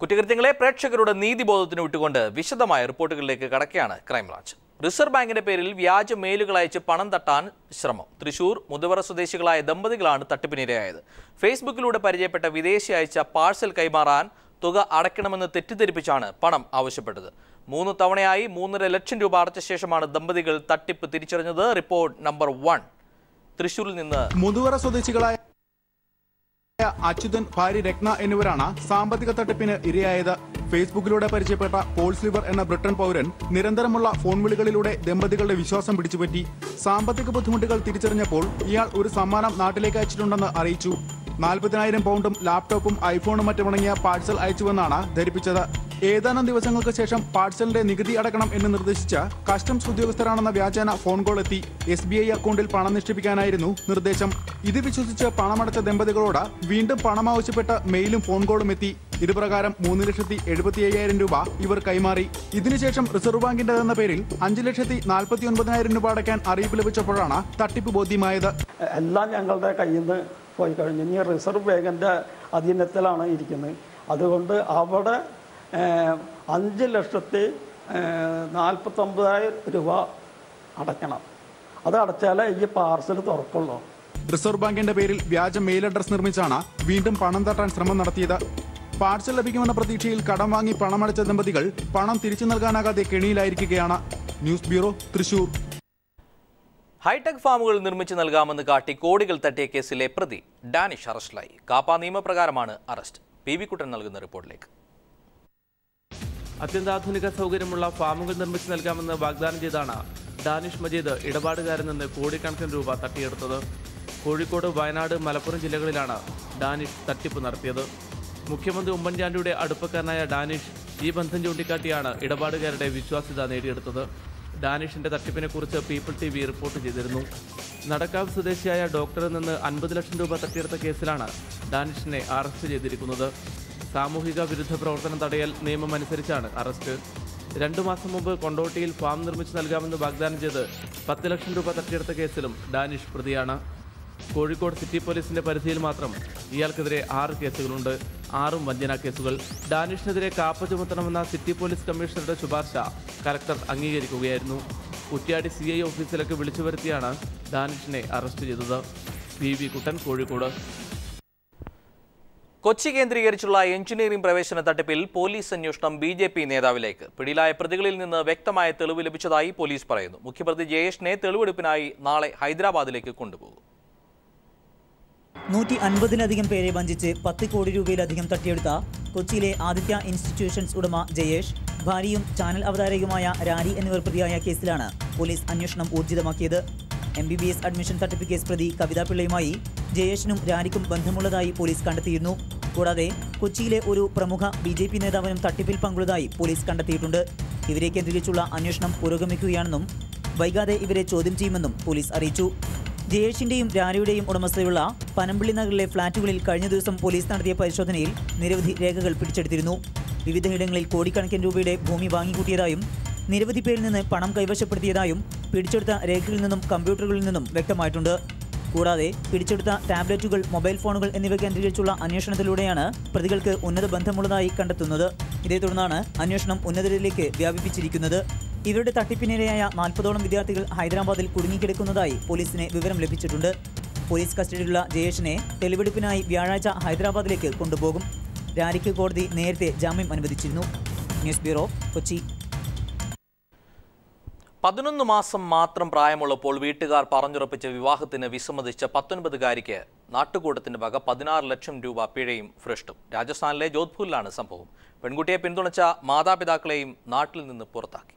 കുറ്റകൃത്യങ്ങളെ പ്രേക്ഷകരുടെ നീതിബോധത്തിന് വിട്ടുകൊണ്ട് വിശദമായ റിപ്പോർട്ടുകളിലേക്ക് കടക്കുകയാണ് ക്രൈംബ്രാഞ്ച്. റിസർവ് ബാങ്കിന്റെ പേരിൽ വ്യാജ മെയിലുകൾ അയച്ച് പണം തട്ടാൻ ശ്രമം. തൃശൂർ മുതവറ സ്വദേശികളായ ദമ്പതികളാണ് തട്ടിപ്പിനിരയായത്. ഫേസ്ബുക്കിലൂടെ പരിചയപ്പെട്ട വിദേശി അയച്ച പാഴ്സൽ കൈമാറാൻ തുക അടയ്ക്കണമെന്ന് തെറ്റിദ്ധരിപ്പിച്ചാണ് പണം ആവശ്യപ്പെട്ടത്. മൂന്ന് തവണയായി മൂന്നര ലക്ഷം രൂപ അടച്ച ശേഷമാണ് ദമ്പതികൾ തട്ടിപ്പ് തിരിച്ചറിഞ്ഞത് റിപ്പോർട്ട് നമ്പർ വൺ. തൃശൂരിൽ നിന്ന് മുതുവറ സ്വദേശികളായ അച്യുതൻ ഭാര്യ രത്ന എന്നിവരാണ് സാമ്പത്തിക തട്ടിപ്പിന് ഇരയായത്. ഫേസ്ബുക്കിലൂടെ പരിചയപ്പെട്ട പോൾ സ്ലിവർ എന്ന ബ്രിട്ടൻ പൗരൻ നിരന്തരമുള്ള ഫോൺ വിളികളിലൂടെ ദമ്പതികളുടെ വിശ്വാസം പിടിച്ചുപറ്റി. സാമ്പത്തിക ബുദ്ധിമുട്ടുകൾ തിരിച്ചറിഞ്ഞപ്പോൾ ഇയാൾ ഒരു സമ്മാനം നാട്ടിലേക്ക് അയച്ചിട്ടുണ്ടെന്ന് അറിയിച്ചു. നാൽപ്പതിനായിരം പൗണ്ടും ലാപ്ടോപ്പും ഐഫോണും മറ്റുമടങ്ങിയ പാഴ്സൽ അയച്ചുവെന്നാണ് ധരിപ്പിച്ചത്. ഏതാനും ദിവസങ്ങൾക്ക് ശേഷം പാഴ്സലിന്റെ നികുതി അടക്കണം എന്ന് നിർദ്ദേശിച്ച കസ്റ്റംസ് ഉദ്യോഗസ്ഥരാണെന്ന വ്യാജേന ഫോൺ കോൾ എത്തി. എസ് ബി ഐ അക്കൗണ്ടിൽ പണം നിക്ഷേപിക്കാനായിരുന്നു നിർദ്ദേശം. ഇത് വിശ്വസിച്ച് പണമടച്ച ദമ്പതികളോട് വീണ്ടും പണം ആവശ്യപ്പെട്ട് മെയിലും ഫോൺ കോളും എത്തി. ഇതുപ്രകാരം മൂന്ന് ലക്ഷത്തി എഴുപത്തി അയ്യായിരം രൂപ ഇവർ കൈമാറി. ഇതിനുശേഷം റിസർവ് ബാങ്കിന്റെ എന്ന പേരിൽ അഞ്ച് ലക്ഷത്തി നാൽപ്പത്തി ഒൻപതിനായിരം രൂപ അടയ്ക്കാൻ അറിയിപ്പ് ലഭിച്ചപ്പോഴാണ് തട്ടിപ്പ് ബോധ്യമായത്. എല്ലാം ഞങ്ങളുടെ കയ്യിൽ നിന്ന് പോയി കഴിഞ്ഞു ഇനി റിസർവ് ബാങ്കിന്റെ അധീനത്തിലാണ് ഇരിക്കുന്നത്. അതുകൊണ്ട് അവിടെ അഞ്ച് ലക്ഷത്തി നാൽപ്പത്തൊമ്പതായിരം രൂപ അടയ്ക്കണം. അത് അടച്ചാലേ ഈ പാർസൽ തുറക്കുള്ളൂ. റിസർവ് ബാങ്കിന്റെ പേരിൽ വ്യാജ മെയിൽ അഡ്രസ് നിർമ്മിച്ചാണ് വീണ്ടും പണം തട്ടാൻ ശ്രമം നടത്തിയത്. പാർസൽ ലഭിക്കുമെന്ന പ്രതീക്ഷയിൽ കടം വാങ്ങി പണമടച്ച ദമ്പതികൾ പണം തിരിച്ചു നൽകാനാകാതെ കെണിയിലായിരിക്കുകയാണ്. News bureau Thrissur. ഹൈടെക് ഫാമുകൾ നിർമ്മിച്ചു നൽകാമെന്ന് കാട്ടി കോടികൾ തട്ടിയ കേസിലെ പ്രതി ഡാനിഷ് അറസ്റ്റിലായി. കാപ്പ നിയമപ്രകാരമാണ് അറസ്റ്റ്. പി വി കുട്ടൻ നൽകുന്ന റിപ്പോർട്ടിലേക്ക്. അത്യന്താധുനിക സൗകര്യമുള്ള ഫാമുകൾ നിർമ്മിച്ചു നൽകാമെന്ന് വാഗ്ദാനം ചെയ്താണ് ഡാനിഷ് മജീദ് ഇടപാടുകാരിൽ നിന്ന് കോടിക്കണക്കിന് രൂപ തട്ടിയെടുത്തത്. കോഴിക്കോട് വയനാട് മലപ്പുറം ജില്ലകളിലാണ് ഡാനിഷ് തട്ടിപ്പ് നടത്തിയത്. മുഖ്യമന്ത്രി ഉമ്മൻചാണ്ടിയുടെ അടുപ്പക്കാരനായ ഡാനിഷ് ഈ ബന്ധം ചൂണ്ടിക്കാട്ടിയാണ് ഇടപാടുകാരുടെ വിശ്വാസ്യത നേടിയെടുത്തത്. ഡാനിഷിന്റെ തട്ടിപ്പിനെക്കുറിച്ച് പീപ്പിൾ ടി വി റിപ്പോർട്ട് ചെയ്തിരുന്നു. നടക്കാവ് സ്വദേശിയായ ഡോക്ടറിൽ നിന്ന് അൻപത് ലക്ഷം രൂപ തട്ടിയെടുത്ത കേസിലാണ് ഡാനിഷിനെ അറസ്റ്റ് ചെയ്തിരിക്കുന്നത്. സാമൂഹിക വിരുദ്ധ പ്രവർത്തനം തടയൽ നിയമം അനുസരിച്ചാണ് അറസ്റ്റ്. രണ്ടു മാസം മുമ്പ് കൊണ്ടോട്ടിയിൽ ഫാം നിർമ്മിച്ച് നൽകാമെന്ന് വാഗ്ദാനം ചെയ്ത് പത്ത് ലക്ഷം രൂപ തട്ടിയെടുത്ത കേസിലും ഡാനിഷ് പ്രതിയാണ്. കോഴിക്കോട് സിറ്റി പോലീസിന്റെ പരിധിയിൽ മാത്രം ഇയാൾക്കെതിരെ ആറ് കേസുകളുണ്ട്. ആറും വഞ്ചനാ കേസുകൾ. ഡാനിഷിനെതിരെ കാപ്പ ചുമത്തണമെന്ന സിറ്റി പോലീസ് കമ്മീഷണറുടെ ശുപാർശ കലക്ടർ അംഗീകരിക്കുകയായിരുന്നു. കുറ്റ്യാടി സി ഐ ഓഫീസിലേക്ക് വിളിച്ചു വരുത്തിയാണ് ഡാനിഷിനെ അറസ്റ്റ് ചെയ്തത്. P V Kuttan Kozhikode. Kochi കേന്ദ്രീകരിച്ചുള്ള എഞ്ചിനീയറിംഗ് പ്രവേശന തട്ടിപ്പിൽ പോലീസ് അന്വേഷണം ബി ജെ പി നേതാവിലേക്ക്. പിടിയിലായ പ്രതികളിൽ നിന്ന് വ്യക്തമായ തെളിവ് ലഭിച്ചതായി പോലീസ് പറയുന്നു. മുഖ്യപ്രതി ജയേഷിനെ തെളിവെടുപ്പിനായി നാളെ ഹൈദരാബാദിലേക്ക് കൊണ്ടുപോകും. നൂറ്റി അൻപതിലധികം പേരെ വഞ്ചിച്ച് പത്ത് കോടി രൂപയിലധികം തട്ടിയെടുത്ത കൊച്ചിയിലെ ആദിത്യ ഇൻസ്റ്റിറ്റ്യൂഷൻസ് ഉടമ ജയേഷ് ഭാര്യയും ചാനൽ അവതാരകയുമായ രാരി എന്നിവർ പ്രതിയായ കേസിലാണ് പോലീസ് അന്വേഷണം ഊർജിതമാക്കിയത്. M B B S admission തട്ടിപ്പ് കേസ് പ്രതി കവിതാ പിള്ളയുമായി ജയേഷിനും രാരിക്കും ബന്ധമുള്ളതായി പോലീസ് കണ്ടെത്തിയിരുന്നു. കൂടാതെ കൊച്ചിയിലെ ഒരു പ്രമുഖ ബി ജെ പി നേതാവിനും തട്ടിപ്പിൽ പങ്കുള്ളതായി പോലീസ് കണ്ടെത്തിയിട്ടുണ്ട്. ഇവരെ കേന്ദ്രീകരിച്ചുള്ള അന്വേഷണം പുരോഗമിക്കുകയാണെന്നും വൈകാതെ ഇവരെ ചോദ്യം ചെയ്യുമെന്നും പോലീസ് അറിയിച്ചു. ജയേഷിന്റെയും രാരയുടെയും ഉടമസ്ഥതയുള്ള പനമ്പിള്ളി നഗറിലെ ഫ്ളാറ്റുകളിൽ കഴിഞ്ഞ ദിവസം പോലീസ് നടത്തിയ പരിശോധനയിൽ നിരവധി രേഖകൾ പിടിച്ചെടുത്തിരുന്നു. വിവിധയിടങ്ങളിൽ കോടിക്കണക്കിന് രൂപയുടെ ഭൂമി വാങ്ങിക്കൂട്ടിയതായും നിരവധി പേരിൽ നിന്ന് പണം കൈവശപ്പെടുത്തിയതായും പിടിച്ചെടുത്ത രേഖകളിൽ നിന്നും കമ്പ്യൂട്ടറുകളിൽ നിന്നും വ്യക്തമായിട്ടുണ്ട്. കൂടാതെ പിടിച്ചെടുത്ത ടാബ്ലറ്റുകൾ മൊബൈൽ ഫോണുകൾ എന്നിവ കേന്ദ്രീകരിച്ചുള്ള അന്വേഷണത്തിലൂടെയാണ് പ്രതികൾക്ക് ഉന്നത ബന്ധമുള്ളതായി കണ്ടെത്തുന്നത്. ഇതേ തുടർന്നാണ് അന്വേഷണം ഉന്നതരിലേക്ക് വ്യാപിപ്പിച്ചിരിക്കുന്നത്. ഇവരുടെ തട്ടിപ്പിനിരയായ നാൽപ്പതോളം വിദ്യാർത്ഥികൾ ഹൈദരാബാദിൽ കുടുങ്ങിക്കിടക്കുന്നതായി പോലീസിന് വിവരം ലഭിച്ചിട്ടുണ്ട്. പോലീസ് കസ്റ്റഡിയിലുള്ള ജയേഷിനെ തെളിവെടുപ്പിനായി വ്യാഴാഴ്ച ഹൈദരാബാദിലേക്ക് കൊണ്ടുപോകും. രാരിക്ക് കോടതി നേരത്തെ ജാമ്യം അനുവദിച്ചിരുന്നു. News bureau Kochi. പതിനൊന്ന് മാസം മാത്രം പ്രായമുള്ളപ്പോൾ വീട്ടുകാർ പറഞ്ഞുറപ്പിച്ച വിവാഹത്തിന് വിസമ്മതിച്ച പത്തൊൻപതുകാരിക്ക് നാട്ടുകൂട്ടത്തിന്റെ വക പതിനാറ് ലക്ഷം രൂപ പിഴയും ഫ്രഷ്ടും രാജസ്ഥാനിലെ ജോധ്പൂരിലാണ് സംഭവം. പെൺകുട്ടിയെ പിന്തുണച്ച മാതാപിതാക്കളെയും നാട്ടിൽ നിന്ന് പുറത്താക്കി.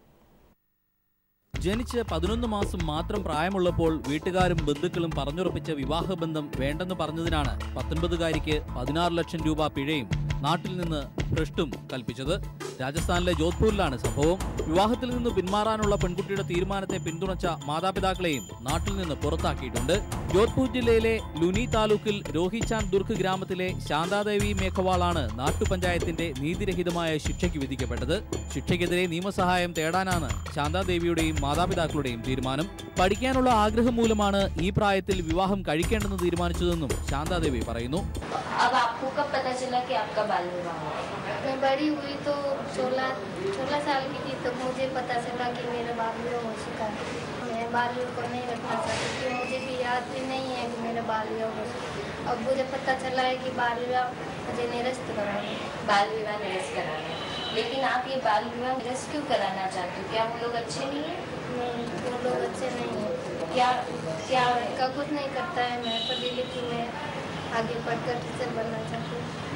ജനിച്ച് പതിനൊന്ന് മാസം മാത്രം പ്രായമുള്ളപ്പോൾ വീട്ടുകാരും ബന്ധുക്കളും പറഞ്ഞുറപ്പിച്ച വിവാഹബന്ധം വേണ്ടെന്ന് പറഞ്ഞതിനാണ് പത്തൊൻപതുകാരിക്ക് പതിനാറ് ലക്ഷം രൂപ പിഴയും നാട്ടിൽ നിന്ന് ഭ്രഷ്ടും കൽപ്പിച്ചത്. രാജസ്ഥാനിലെ ജോധ്പൂരിലാണ് സംഭവം. വിവാഹത്തിൽ നിന്ന് പിന്മാറാനുള്ള പെൺകുട്ടിയുടെ തീരുമാനത്തെ പിന്തുണച്ച മാതാപിതാക്കളെയും നാട്ടിൽ നിന്ന് പുറത്താക്കിയിട്ടുണ്ട്. ജോധ്പൂർ ജില്ലയിലെ ലുനി താലൂക്കിൽ രോഹിചാൻ ദുർഗ് ഗ്രാമത്തിലെ ശാന്താദേവി മേഘവാളാണ് നാട്ടുപഞ്ചായത്തിന്റെ നീതിരഹിതമായ ശിക്ഷയ്ക്ക് വിധിക്കപ്പെട്ടത്. ശിക്ഷയ്ക്കെതിരെ നിയമസഹായം തേടാനാണ് ശാന്താദേവിയുടെയും മാതാപിതാക്കളുടെയും തീരുമാനം പഠിക്കാനുള്ള ആഗ്രഹം മൂലമാണ് ഈ പ്രായത്തിൽ വിവാഹം കഴിക്കേണ്ടെന്ന് തീരുമാനിച്ചതെന്നും ശാന്താദേവി പറയുന്നു अब आपको कब पता चला कि आपका बाल विवाह हुआ मैं बड़ी हुई तो सोलह सोलह साल की थी तो मुझे पता चला कि मेरा बाल विवाह हो चुका है मैं बाल विवाह को नहीं रखना चाहती क्योंकि मुझे भी याद भी नहीं है कि मेरा बाल विवाह हो चुका अब मुझे पता चला है कि बाल विवाह मुझे निरस्त कराना है बाल विवाह निरस्त कराना है लेकिन आप ये बाल विवाह निरस्त क्यों कराना चाहते हो क्या वो लोग अच्छे नहीं है नहीं लोग अच्छे नहीं हैं। क्या क्या का कुछ नहीं करता है, मैं पढ़ी लिखी मैं आगे पढ़कर टीचर बनना चाहती हूँ।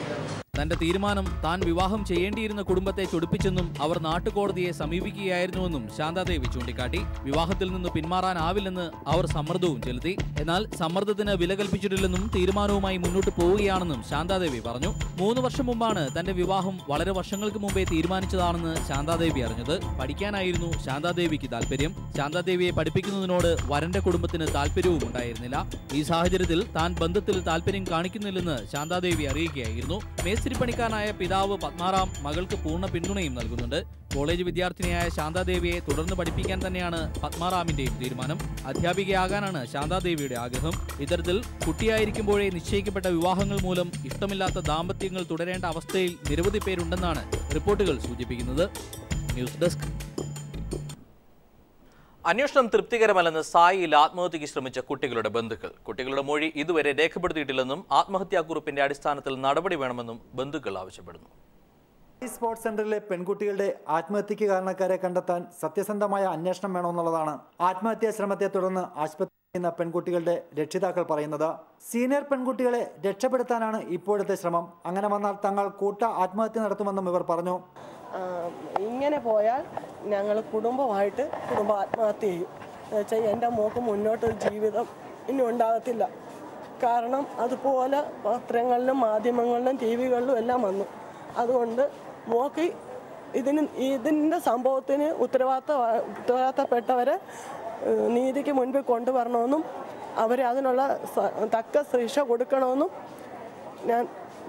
തന്റെ തീരുമാനം താൻ വിവാഹം ചെയ്യേണ്ടിയിരുന്ന കുടുംബത്തെ ചൊടിപ്പിച്ചെന്നും അവർ നാട്ടുകോടതിയെ സമീപിക്കുകയായിരുന്നുവെന്നും ശാന്താദേവി ചൂണ്ടിക്കാട്ടി. വിവാഹത്തിൽ നിന്ന് പിന്മാറാനാവില്ലെന്ന് അവർ സമ്മർദ്ദവും ചെലുത്തി. എന്നാൽ സമ്മർദ്ദത്തിന് വില കൽപ്പിച്ചിട്ടില്ലെന്നും തീരുമാനവുമായി മുന്നോട്ട് പോവുകയാണെന്നും ശാന്താദേവി പറഞ്ഞു. മൂന്ന് വർഷം മുമ്പാണ് തന്റെ വിവാഹം വളരെ വർഷങ്ങൾക്ക് മുമ്പേ തീരുമാനിച്ചതാണെന്ന് ശാന്താദേവി അറിഞ്ഞത്. പഠിക്കാനായിരുന്നു ശാന്താദേവിക്ക് താല്പര്യം ശാന്താദേവിയെ പഠിപ്പിക്കുന്നതിനോട് വരന്റെ കുടുംബത്തിന് താല്പര്യവും ഉണ്ടായിരുന്നില്ല. ഈ സാഹചര്യത്തിൽ താൻ ബന്ധത്തിൽ താല്പര്യം കാണിക്കുന്നില്ലെന്ന് ശാന്താദേവി അറിയിക്കുകയായിരുന്നു. മേസ്തിരിപ്പണിക്കാരനായ പിതാവ് പത്മാറാം മകൾക്ക് പൂർണ പിന്തുണയും നൽകുന്നുണ്ട്. കോളേജ് വിദ്യാർത്ഥിനിയായ ശാന്താദേവിയെ തുടർന്ന് പഠിപ്പിക്കാൻ തന്നെയാണ് പത്മാറാമിന്റെയും തീരുമാനം. അധ്യാപികയാകാനാണ് ശാന്താദേവിയുടെ ആഗ്രഹം. ഇത്തരത്തിൽ കുട്ടിയായിരിക്കുമ്പോഴേ നിശ്ചയിക്കപ്പെട്ട വിവാഹങ്ങൾ മൂലം ഇഷ്ടമില്ലാത്ത ദാമ്പത്യങ്ങൾ തുടരേണ്ട അവസ്ഥയിൽ നിരവധി പേരുണ്ടെന്നാണ് റിപ്പോർട്ടുകൾ സൂചിപ്പിക്കുന്നത്. ന്യൂസ് ഡെസ്ക് അന്വേഷണം തൃപ്തികരമല്ലെന്ന് സായിയിൽ ആത്മഹത്യയ്ക്ക് ശ്രമിച്ച കുട്ടികളുടെ ബന്ധുക്കൾ. കുട്ടികളുടെ മൊഴി ഇതുവരെ രേഖപ്പെടുത്തിയിട്ടില്ലെന്നും ആത്മഹത്യാക്കുറിപ്പിന്റെ അടിസ്ഥാനത്തിൽ നടപടി വേണമെന്നും ബന്ധുക്കൾ ആവശ്യപ്പെടുന്നു. സ്പോർട്സ് സെന്ററിലെ പെൺകുട്ടികളുടെ ആത്മഹത്യയ്ക്ക് കാരണക്കാരെ കണ്ടെത്താൻ സത്യസന്ധമായ അന്വേഷണം വേണമെന്നുള്ളതാണ് ആത്മഹത്യാ ശ്രമത്തെ തുടർന്ന് ആശുപത്രി പെൺകുട്ടികളുടെ രക്ഷിതാക്കൾ പറയുന്നത്. സീനിയർ പെൺകുട്ടികളെ രക്ഷപ്പെടുത്താനാണ് ഇപ്പോഴത്തെ ശ്രമം. അങ്ങനെ വന്നാൽ തങ്ങൾ കൂട്ട ആത്മഹത്യ നടത്തുമെന്നും ഇവർ പറഞ്ഞു. ഇങ്ങനെ പോയാൽ ഞങ്ങൾ കുടുംബമായിട്ട് കുടുംബ ആത്മഹത്യ ചെയ്യും. എന്നുവെച്ചാൽ എന്റെ മോക്ക് മുന്നോട്ടൊരു ജീവിതം ഇനി ഉണ്ടാകത്തില്ല. കാരണം അതുപോലെ പത്രങ്ങളിലും മാധ്യമങ്ങളിലും ടി വികളിലും എല്ലാം വന്നു. അതുകൊണ്ട് മോക്ക് ഇതിന് ഇതിന്റെ സംഭവത്തിന് ഉത്തരവാദിത്ത ഉത്തരവാദിത്തപ്പെട്ടവരെ നീതിക്ക് മുൻപിൽ കൊണ്ടുവരണമെന്നും അവരെ അതിനുള്ള തക്ക ശിക്ഷ കൊടുക്കണമെന്നും ഞാൻ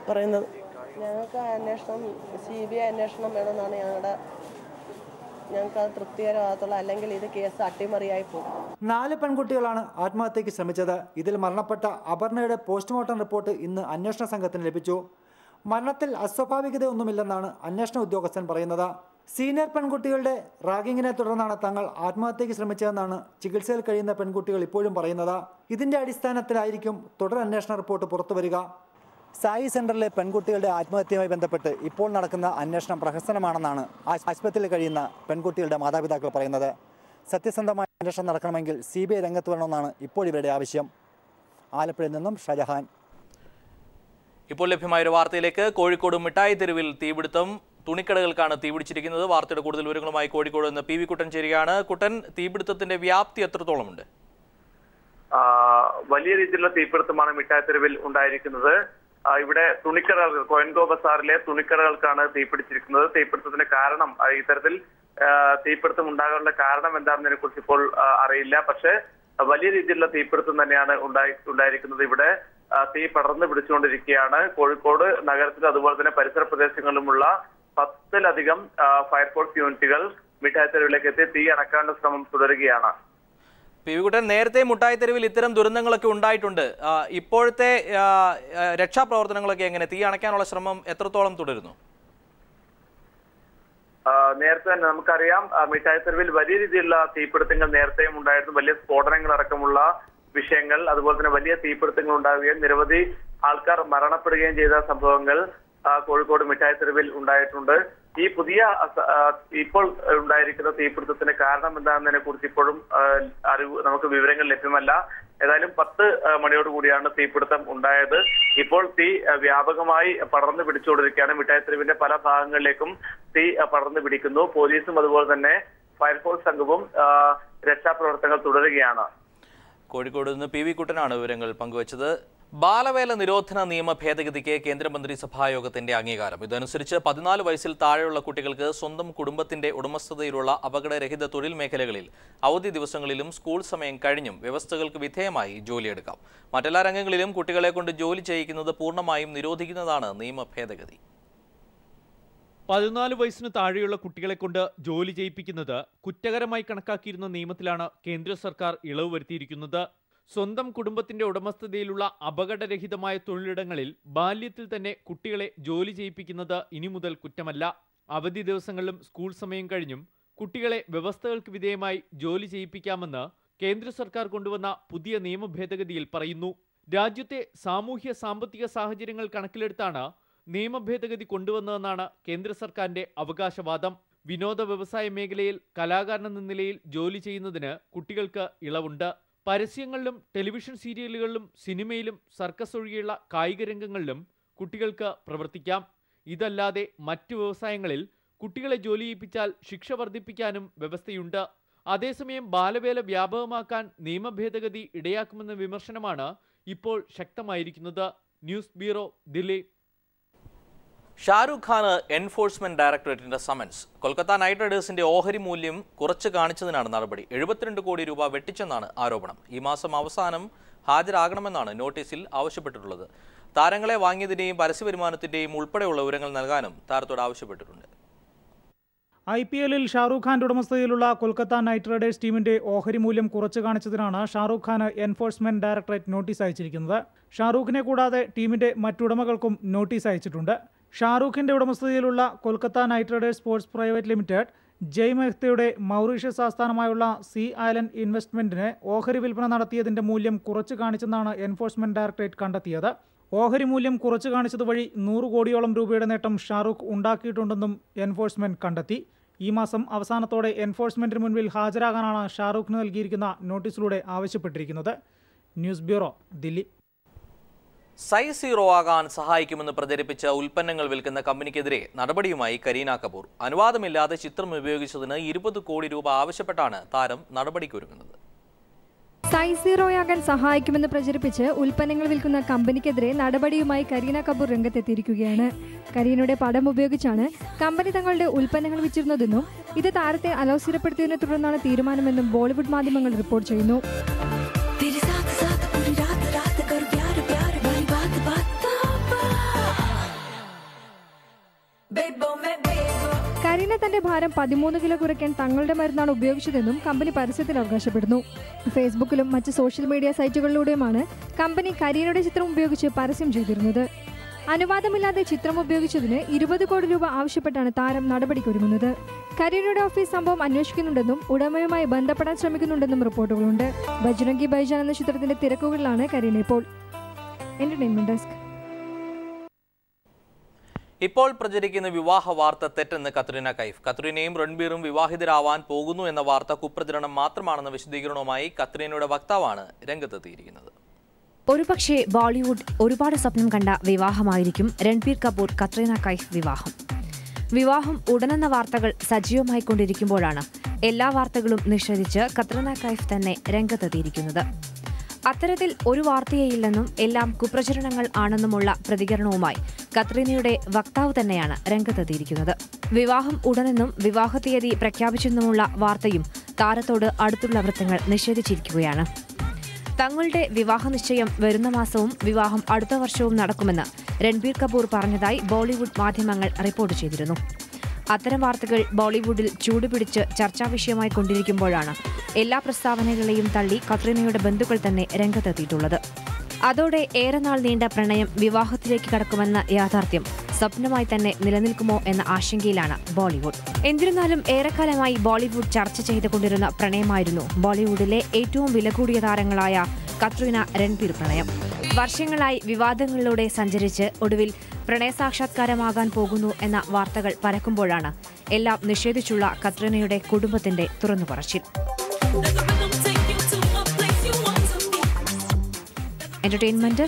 പറയുന്നത്. ഞങ്ങൾക്ക് ആ അന്വേഷണം സി ബി ഐ അന്വേഷണം വേണമെന്നാണ് ഞങ്ങളുടെ ഞങ്ങൾക്ക് അത് തൃപ്തികരമാകത്തുള്ളൂ. അല്ലെങ്കിൽ ഇത് കേസ് അട്ടിമറിയായി പോകും. നാല് പെൺകുട്ടികളാണ് ആത്മഹത്യക്ക് ശ്രമിച്ചത്. ഇതിൽ മരണപ്പെട്ട അപർണയുടെ പോസ്റ്റ്മോർട്ടം റിപ്പോർട്ട് ഇന്ന് അന്വേഷണ സംഘത്തിന് ലഭിച്ചു. മരണത്തിൽ അസ്വാഭാവികതയൊന്നുമില്ലെന്നാണ് അന്വേഷണ ഉദ്യോഗസ്ഥൻ പറയുന്നത്. സീനിയർ പെൺകുട്ടികളുടെ റാഗിങ്ങിനെ തുടർന്നാണ് തങ്ങൾ ആത്മഹത്യക്ക് ശ്രമിച്ചതെന്നാണ് ചികിത്സയിൽ കഴിയുന്ന പെൺകുട്ടികൾ ഇപ്പോഴും പറയുന്നത്. ഇതിന്റെ അടിസ്ഥാനത്തിലായിരിക്കും തുടർ അന്വേഷണ റിപ്പോർട്ട് പുറത്തുവരിക. സായി സെന്ററിലെ പെൺകുട്ടികളുടെ ആത്മഹത്യയുമായി ബന്ധപ്പെട്ട് ഇപ്പോൾ നടക്കുന്ന അന്വേഷണം പ്രഹസനമാണെന്നാണ് ആശ്- ആശുപത്രിയിൽ കഴിയുന്ന പെൺകുട്ടികളുടെ മാതാപിതാക്കൾ പറയുന്നത്. സത്യസന്ധമായ അന്വേഷണം നടക്കണമെങ്കിൽ സി ബി ഐ രംഗത്ത് വരണമെന്നാണ് ഇപ്പോൾ ഇവരുടെ ആവശ്യം. ആലപ്പുഴയിൽ നിന്നും ഷജഹാൻ. ഇപ്പോൾ ലഭ്യമായ ഒരു വാർത്തയിലേക്ക് കോഴിക്കോട് മിഠായി തെരുവിൽ തീപിടുത്തം. തുണിക്കടകൾക്കാണ് തീപിടിച്ചിരിക്കുന്നത്. വാർത്തയുടെ കൂടുതൽ വിവരങ്ങളുമായി കോഴിക്കോട് നിന്ന് പി വി കുട്ടൻ ചേരുകയാണ്. കുട്ടൻ തീപിടുത്തത്തിന്റെ വ്യാപ്തി എത്രത്തോളമുണ്ട്? വലിയ രീതിയിലുള്ള തീപിടുത്തമാണ് മിഠായി തെരുവിൽ ഉണ്ടായിരിക്കുന്നത്. ഇവിടെ തുണിക്കടകൾ കോയൻകോ ബസാറിലെ തുണിക്കടകൾക്കാണ് തീപിടിച്ചിരിക്കുന്നത്. തീപിടുത്തത്തിന്റെ കാരണം ഇത്തരത്തിൽ തീപിടുത്തം ഉണ്ടാകാനുള്ള കാരണം എന്താണെന്നതിനെ കുറിച്ച് ഇപ്പോൾ അറിയില്ല. പക്ഷേ വലിയ രീതിയിലുള്ള തീപിടുത്തം തന്നെയാണ് ഉണ്ടായി ഉണ്ടായിരിക്കുന്നത് ഇവിടെ. തീ പടർന്നു പിടിച്ചുകൊണ്ടിരിക്കുകയാണ്. കോഴിക്കോട് നഗരത്തിൽ അതുപോലെ തന്നെ പരിസര പ്രദേശങ്ങളിലുമുള്ള പത്തിലധികം ഫയർഫോഴ്സ് യൂണിറ്റുകൾ മിഠായി തെരുവിലേക്ക് എത്തി തീ അണക്കാനുള്ള ശ്രമം തുടരുകയാണ്. പി വി കുട്ടൻ നേരത്തെ മുട്ടായിത്തെരുവിൽ ഇത്തരം ദുരന്തങ്ങളൊക്കെ ഉണ്ടായിട്ടുണ്ട്. ഇപ്പോഴത്തെ രക്ഷാപ്രവർത്തനങ്ങളൊക്കെ എങ്ങനെ? തീ അണയ്ക്കാനുള്ള ശ്രമം എത്രത്തോളം തുടരുന്നു? നേരത്തെ തന്നെ നമുക്കറിയാം മിഠായിത്തെരുവിൽ തെരുവിൽ വലിയ രീതിയിലുള്ള തീപിടുത്തങ്ങൾ നേരത്തെയും ഉണ്ടായിരുന്നു. വലിയ സ്ഫോടനങ്ങൾ അടക്കമുള്ള വിഷയങ്ങൾ അതുപോലെ തന്നെ വലിയ തീപിടുത്തങ്ങൾ ഉണ്ടാവുകയും നിരവധി ആൾക്കാർ മരണപ്പെടുകയും ചെയ്ത സംഭവങ്ങൾ കോഴിക്കോട് മിഠായിത്തെരുവിൽ ഉണ്ടായിട്ടുണ്ട്. ഈ പുതിയ ഇപ്പോൾ ഉണ്ടായിരിക്കുന്ന തീപിടുത്തത്തിന് കാരണം എന്താണെന്നതിനെ കുറിച്ച് ഇപ്പോഴും അറിവ് നമുക്ക് വിവരങ്ങൾ ലഭ്യമല്ല. ഏതായാലും പത്ത് മണിയോടുകൂടിയാണ് തീപിടുത്തം ഉണ്ടായത്. ഇപ്പോൾ തീ വ്യാപകമായി പടർന്നു പിടിച്ചുകൊണ്ടിരിക്കുകയാണ്. മിഠായിത്തെരുവിന്റെ പല ഭാഗങ്ങളിലേക്കും തീ പടർന്നു പിടിക്കുന്നു. പോലീസും അതുപോലെ തന്നെ ഫയർഫോഴ്സ് സംഘവും രക്ഷാപ്രവർത്തനങ്ങൾ തുടരുകയാണ്. കോഴിക്കോട് നിന്ന് പി വി കുട്ടനാണ് വിവരങ്ങൾ പങ്കുവച്ചത്. ബാലവേല നിരോധന നിയമ ഭേദഗതിക്ക് കേന്ദ്രമന്ത്രി സഭായോഗത്തിന്റെ അംഗീകാരം. ഇതനുസരിച്ച് പതിനാല് വയസ്സിൽ താഴെയുള്ള കുട്ടികൾക്ക് സ്വന്തം കുടുംബത്തിന്റെ ഉടമസ്ഥതയിലുള്ള അപകടരഹിത തൊഴിൽ മേഖലകളിൽ അവധി ദിവസങ്ങളിലും സ്കൂൾ സമയം കഴിഞ്ഞും വ്യവസ്ഥകൾക്ക് വിധേയമായി ജോലിയെടുക്കാം. മറ്റെല്ലാ രംഗങ്ങളിലും കുട്ടികളെ കൊണ്ട് ജോലി ചെയ്യിക്കുന്നത് പൂർണമായും നിരോധിക്കുന്നതാണ് നിയമ ഭേദഗതി. പതിനാല് വയസ്സിന് താഴെയുള്ള കുട്ടികളെ കൊണ്ട് ജോലി ചെയ്യിപ്പിക്കുന്നത് കുറ്റകരമായി കണക്കാക്കിയിരുന്ന നിയമത്തിലാണ് കേന്ദ്ര സർക്കാർ ഇളവ് വരുത്തിയിരിക്കുന്നത്. സ്വന്തം കുടുംബത്തിന്റെ ഉടമസ്ഥതയിലുള്ള അപകടരഹിതമായ തൊഴിലിടങ്ങളിൽ ബാല്യത്തിൽ തന്നെ കുട്ടികളെ ജോലി ചെയ്യിപ്പിക്കുന്നത് ഇനി മുതൽ കുറ്റമല്ല. അവധി ദിവസങ്ങളിലും സ്കൂൾ സമയം കഴിഞ്ഞും കുട്ടികളെ വ്യവസ്ഥകൾക്ക് വിധേയമായി ജോലി ചെയ്യിപ്പിക്കാമെന്ന് കേന്ദ്ര സർക്കാർ കൊണ്ടുവന്ന പുതിയ നിയമ ഭേദഗതിയിൽ പറയുന്നു. രാജ്യത്തെ സാമൂഹ്യ സാമ്പത്തിക സാഹചര്യങ്ങൾ കണക്കിലെടുത്താണ് നിയമ ഭേദഗതി കൊണ്ടുവന്നതെന്നാണ് കേന്ദ്ര സർക്കാരിന്റെ അവകാശവാദം. വിനോദ വ്യവസായ മേഖലയിൽ കലാകാരൻ എന്ന നിലയിൽ ജോലി ചെയ്യുന്നതിന് കുട്ടികൾക്ക് ഇളവുണ്ട്. പരസ്യങ്ങളിലും ടെലിവിഷൻ സീരിയലുകളിലും സിനിമയിലും സർക്കസ് ഒഴികെയുള്ള കായിക രംഗങ്ങളിലും കുട്ടികൾക്ക് പ്രവർത്തിക്കാം. ഇതല്ലാതെ മറ്റു വ്യവസായങ്ങളിൽ കുട്ടികളെ ജോലി ചെയ്യിപ്പിച്ചാൽ ശിക്ഷ വർദ്ധിപ്പിക്കാനും വ്യവസ്ഥയുണ്ട്. അതേസമയം ബാലവേല വ്യാപകമാക്കാൻ നിയമഭേദഗതി ഇടയാക്കുമെന്ന വിമർശനമാണ് ഇപ്പോൾ ശക്തമായിരിക്കുന്നത്. News bureau Delhi. ഷാരൂഖ് ഖാന് എൻഫോഴ്സ്മെന്റ് ഡയറക്ടറേറ്റിന്റെ സമൻസ് കൊൽക്കത്ത നൈറ്റ് റൈഡേഴ്സിന്റെ ഓഹരി മൂല്യം കുറച്ച് കാണിച്ചതിനാണ് നടപടി. എഴുപത്തിരണ്ട് കോടി രൂപ വെട്ടിച്ചെന്നാണ് ആരോപണം. ഈ മാസം അവസാനം ഹാജരാകണമെന്നാണ് നോട്ടീസിൽ ആവശ്യപ്പെട്ടിട്ടുള്ളത്. താരങ്ങളെ വാങ്ങിയതിന്റെയും പരസ്യ വരുമാനത്തിന്റെയും ഉൾപ്പെടെയുള്ള വിവരങ്ങൾ നൽകാനും താരത്തോട് ആവശ്യപ്പെട്ടിട്ടുണ്ട്. ഐ പി എല്ലിൽ ഷാറൂഖ് ഖാന്റെ ഉടമസ്ഥതയിലുള്ള കൊൽക്കത്ത നൈറ്റ് റൈഡേഴ്സ് ടീമിന്റെ ഓഹരി മൂല്യം കുറച്ചു കാണിച്ചതിനാണ് ഷാറൂഖ് ഖാന് എൻഫോഴ്സ്മെന്റ് ഡയറക്ടറേറ്റ് നോട്ടീസ് അയച്ചിരിക്കുന്നത്. ഷാറൂഖിനെ കൂടാതെ ടീമിന്റെ മറ്റുടമകൾക്കും നോട്ടീസ് അയച്ചിട്ടുണ്ട്. ഷാറൂഖിന്റെ ഉടമസ്ഥതയിലുള്ള Kolkata knight riders sports private limited Jai മെഹ്തയുടെ Mauritius ആസ്ഥാനമായുള്ള സി ഐലൻഡ് ഇൻവെസ്റ്റ്മെന്റിന് ഓഹരി വിൽപ്പന നടത്തിയതിന്റെ മൂല്യം കുറച്ചു കാണിച്ചെന്നാണ് എൻഫോഴ്സ്മെന്റ് ഡയറക്ടറേറ്റ് കണ്ടെത്തിയത്. ഓഹരി മൂല്യം കുറച്ചു കാണിച്ചതുവഴി നൂറ് കോടിയോളം രൂപയുടെ നേട്ടം ഷാറൂഖ് ഉണ്ടാക്കിയിട്ടുണ്ടെന്നും എൻഫോഴ്സ്മെന്റ് കണ്ടെത്തി. ഈ മാസം അവസാനത്തോടെ എൻഫോഴ്സ്മെന്റിന് മുൻപിൽ ഹാജരാകാനാണ് ഷാറൂഖിന് നൽകിയിരിക്കുന്ന നോട്ടീസിലൂടെ ആവശ്യപ്പെട്ടിരിക്കുന്നത്. News bureau Delhi. Size zero ആകാൻ സഹായിക്കുമെന്ന് പ്രചരിപ്പിച്ച ഉൽപ്പന്നങ്ങൾ വിൽക്കുന്ന കമ്പനിക്കെതിരെ നടപടിയുമായി കരീന കപൂർ. അനുവാദമില്ലാതെ ചിത്രം ഉപയോഗിച്ചതിന് ഇരുപത് കോടി രൂപ ആവശ്യപ്പെട്ടാണ് താരം നടപടിക്കൊരുങ്ങുന്നത്. സൈസ് സീറോയാകാൻ സഹായിക്കുമെന്ന് പ്രചരിപ്പിച്ച് ഉൽപ്പന്നങ്ങൾ വിൽക്കുന്ന കമ്പനിക്കെതിരെ നടപടിയുമായി കരീന കപൂർ രംഗത്തെത്തിയിരിക്കുകയാണ്. കരീനയുടെ പടം ഉപയോഗിച്ചാണ് കമ്പനി തങ്ങളുടെ ഉൽപ്പന്നങ്ങൾ വിച്ചിരുന്നതെന്നും ഇത് താരത്തെ അലോസരപ്പെടുത്തിയതിനെ തുടർന്നാണ് തീരുമാനമെന്നും ബോളിവുഡ് മാധ്യമങ്ങൾ റിപ്പോർട്ട് ചെയ്യുന്നു. കരീന തന്റെ ഭാരം പതിമൂന്ന് കിലോ കുറയ്ക്കാൻ തങ്ങളുടെ മരുന്നാണ് ഉപയോഗിച്ചതെന്നും കമ്പനി പരസ്യത്തിൽ അവകാശപ്പെടുന്നു. ഫേസ്ബുക്കിലും മറ്റ് സോഷ്യൽ മീഡിയ സൈറ്റുകളിലൂടെയുമാണ് കമ്പനി കരിയറുടെ ചിത്രം ഉപയോഗിച്ച് പരസ്യം ചെയ്തിരുന്നത്. അനുവാദമില്ലാതെ ചിത്രം ഉപയോഗിച്ചതിന് ഇരുപത് കോടി രൂപ ആവശ്യപ്പെട്ടാണ് താരം നടപടിക്കൊരുങ്ങുന്നത്. കരിയറുടെ ഓഫീസ് സംഭവം അന്വേഷിക്കുന്നുണ്ടെന്നും ഉടമയുമായി ബന്ധപ്പെടാൻ ശ്രമിക്കുന്നുണ്ടെന്നും റിപ്പോർട്ടുകളുണ്ട്. ബജ്രംഗി ബൈജാൻ എന്ന ചിത്രത്തിന്റെ തിരക്കുകളിലാണ് കരീന ഇപ്പോൾ. എന്റർടൈൻമെന്റ് ഡെസ്ക് ഇപ്പോൾ പ്രചരിക്കുന്ന വിവാഹ വാർത്ത തെറ്റെന്ന് കത്രീന കൈഫ്. കത്രീനയും രൺബീറും വിവാഹിതരാവാൻ പോകുന്നു എന്ന വാർത്ത കുപ്രചരണം മാത്രമാണെന്ന വിശദീകരണവുമായി കത്രീനയുടെ വക്താവാണ് രംഗത്തെത്തിയിരിക്കുന്നത്. ഒരുപക്ഷെ ബോളിവുഡ് ഒരുപാട് സ്വപ്നം കണ്ട വിവാഹമായിരിക്കും രൺബീർ കപൂർ കത്രീന കൈഫ് വിവാഹം. വിവാഹം ഉടനെന്ന വാർത്തകൾ സജീവമായി കൊണ്ടിരിക്കുമ്പോഴാണ് എല്ലാ വാർത്തകളും നിഷേധിച്ച് കത്രീന കൈഫ് തന്നെ രംഗത്തെത്തിയിരിക്കുന്നത്. അത്തരത്തിൽ ഒരു വാർത്തയേയില്ലെന്നും എല്ലാം കുപ്രചരണങ്ങൾ ആണെന്നുമുള്ള പ്രതികരണവുമായി കത്രീനയുടെ വക്താവ് തന്നെയാണ് രംഗത്തെത്തിയിരിക്കുന്നത്. വിവാഹം ഉടനെന്നും വിവാഹ തീയതി പ്രഖ്യാപിച്ചെന്നുമുള്ള വാർത്തയും താരത്തോട് അടുത്തുള്ള വൃത്തങ്ങൾ നിഷേധിച്ചിരിക്കുകയാണ്. തങ്ങളുടെ വിവാഹ നിശ്ചയം വരുന്ന മാസവും വിവാഹം അടുത്ത വർഷവും നടക്കുമെന്ന് രൺബീർ കപൂർ പറഞ്ഞതായി ബോളിവുഡ് മാധ്യമങ്ങൾ റിപ്പോർട്ട് ചെയ്തിരുന്നു. അത്തരം വാർത്തകൾ ബോളിവുഡിൽ ചൂടുപിടിച്ച് ചർച്ചാ വിഷയമായി കൊണ്ടിരിക്കുമ്പോഴാണ് എല്ലാ പ്രസ്താവനകളെയും തള്ളി കത്രീനയുടെ ബന്ധുക്കൾ തന്നെ രംഗത്തെത്തിയിട്ടുള്ളത്. അതോടെ ഏറെ നാൾ നീണ്ട പ്രണയം വിവാഹത്തിലേക്ക് കടക്കുമെന്ന യാഥാർത്ഥ്യം സ്വപ്നമായി തന്നെ നിലനിൽക്കുമോ എന്ന ആശങ്കയിലാണ് ബോളിവുഡ്. എന്നിരുന്നാലും ഏറെക്കാലമായി ബോളിവുഡ് ചർച്ച ചെയ്തുകൊണ്ടിരുന്ന പ്രണയമായിരുന്നു ബോളിവുഡിലെ ഏറ്റവും വില കൂടിയ താരങ്ങളായ കത്രീന രൺബീർ പ്രണയം. വർഷങ്ങളായി വിവാദങ്ങളിലൂടെ സഞ്ചരിച്ച് ഒടുവിൽ പ്രണയസാക്ഷാത്കാരമാകാൻ പോകുന്നു എന്ന വാർത്തകൾ പരക്കുമ്പോഴാണ് എല്ലാം നിഷേധിച്ചുള്ള കത്രീനയുടെ കുടുംബത്തിന്റെ തുറന്നുപറച്ചിൽ. എന്റർടൈൻമെന്റ്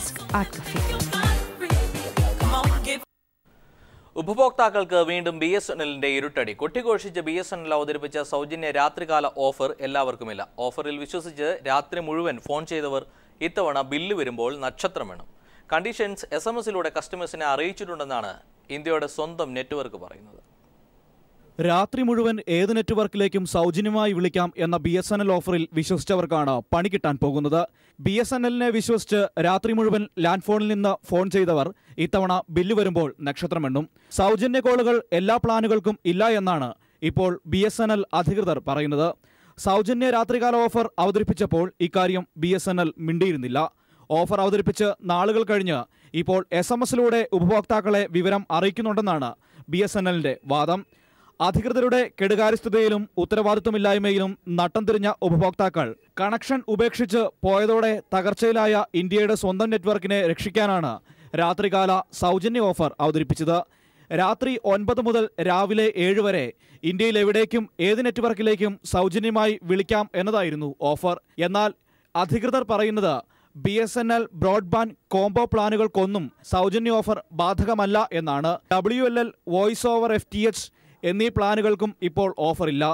ഉപഭോക്താക്കൾക്ക് വീണ്ടും ബി എസ് എൻ എല്ലിന്റെ ഇരുട്ടടി. കൊട്ടിഘോഷിച്ച് ബി എസ് എൻ എൽ അവതരിപ്പിച്ച സൗജന്യ രാത്രികാല ഓഫർ എല്ലാവർക്കുമില്ല. ഓഫറിൽ വിശ്വസിച്ച് രാത്രി മുഴുവൻ ഫോൺ ചെയ്തവർ ഇത്തവണ ബില്ല് വരുമ്പോൾ നക്ഷത്രം വേണം. കണ്ടീഷൻസ് എസ് എം എസിലൂടെ കസ്റ്റമേഴ്സിനെ അറിയിച്ചിട്ടുണ്ടെന്നാണ് ഇന്ത്യയുടെ സ്വന്തം നെറ്റ്വർക്ക് പറയുന്നത്. രാത്രി മുഴുവൻ ഏത് നെറ്റ്വർക്കിലേക്കും സൗജന്യമായി വിളിക്കാം എന്ന ബി എസ് എൻ എൽ ഓഫറിൽ വിശ്വസിച്ചവർക്കാണ് പണി കിട്ടാൻ പോകുന്നത്. ബി എസ് എൻ എല്ലിനെ വിശ്വസിച്ച് രാത്രി മുഴുവൻ ലാൻഡ് ഫോണിൽ നിന്ന് ഫോൺ ചെയ്തവർ ഇത്തവണ ബില്ല് വരുമ്പോൾ നക്ഷത്രമെണ്ണും സൗജന്യ കോളുകൾ എല്ലാ പ്ലാനുകൾക്കും ഇല്ല എന്നാണ് ഇപ്പോൾ ബി എസ് എൻ എൽ അധികൃതർ പറയുന്നത്. സൗജന്യ രാത്രികാല ഓഫർ അവതരിപ്പിച്ചപ്പോൾ ഇക്കാര്യം ബി എസ് എൻ എൽ മിണ്ടിയിരുന്നില്ല. ഓഫർ അവതരിപ്പിച്ച് നാളുകൾ കഴിഞ്ഞ് ഇപ്പോൾ എസ് എം എസിലൂടെ ഉപഭോക്താക്കളെ വിവരം അറിയിക്കുന്നുണ്ടെന്നാണ് ബി എസ് എൻ എല്ലിന്റെ വാദം. അധികൃതരുടെ കെടുകാര്യസ്ഥതയിലും ഉത്തരവാദിത്വമില്ലായ്മയിലും നട്ടം തിരിഞ്ഞ ഉപഭോക്താക്കൾ കണക്ഷൻ ഉപേക്ഷിച്ച് പോയതോടെ തകർച്ചയിലായ ഇന്ത്യയുടെ സ്വന്തം നെറ്റ്വർക്കിനെ രക്ഷിക്കാനാണ് രാത്രികാല സൗജന്യ ഓഫർ അവതരിപ്പിച്ചത്. രാത്രി ഒൻപത് മുതൽ രാവിലെ ഏഴ് വരെ ഇന്ത്യയിൽ എവിടേക്കും ഏത് നെറ്റ്വർക്കിലേക്കും സൗജന്യമായി വിളിക്കാം എന്നതായിരുന്നു ഓഫർ. എന്നാൽ അധികൃതർ പറയുന്നത് B S N L broadband combo പ്ലാനുകൾക്കൊന്നും സൗജന്യ ഓഫർ ബാധകമല്ല എന്നാണ് W L L voice over F T H എന്നീ പ്ലാനുകൾക്കും ഇപ്പോൾ ഓഫറില്ല.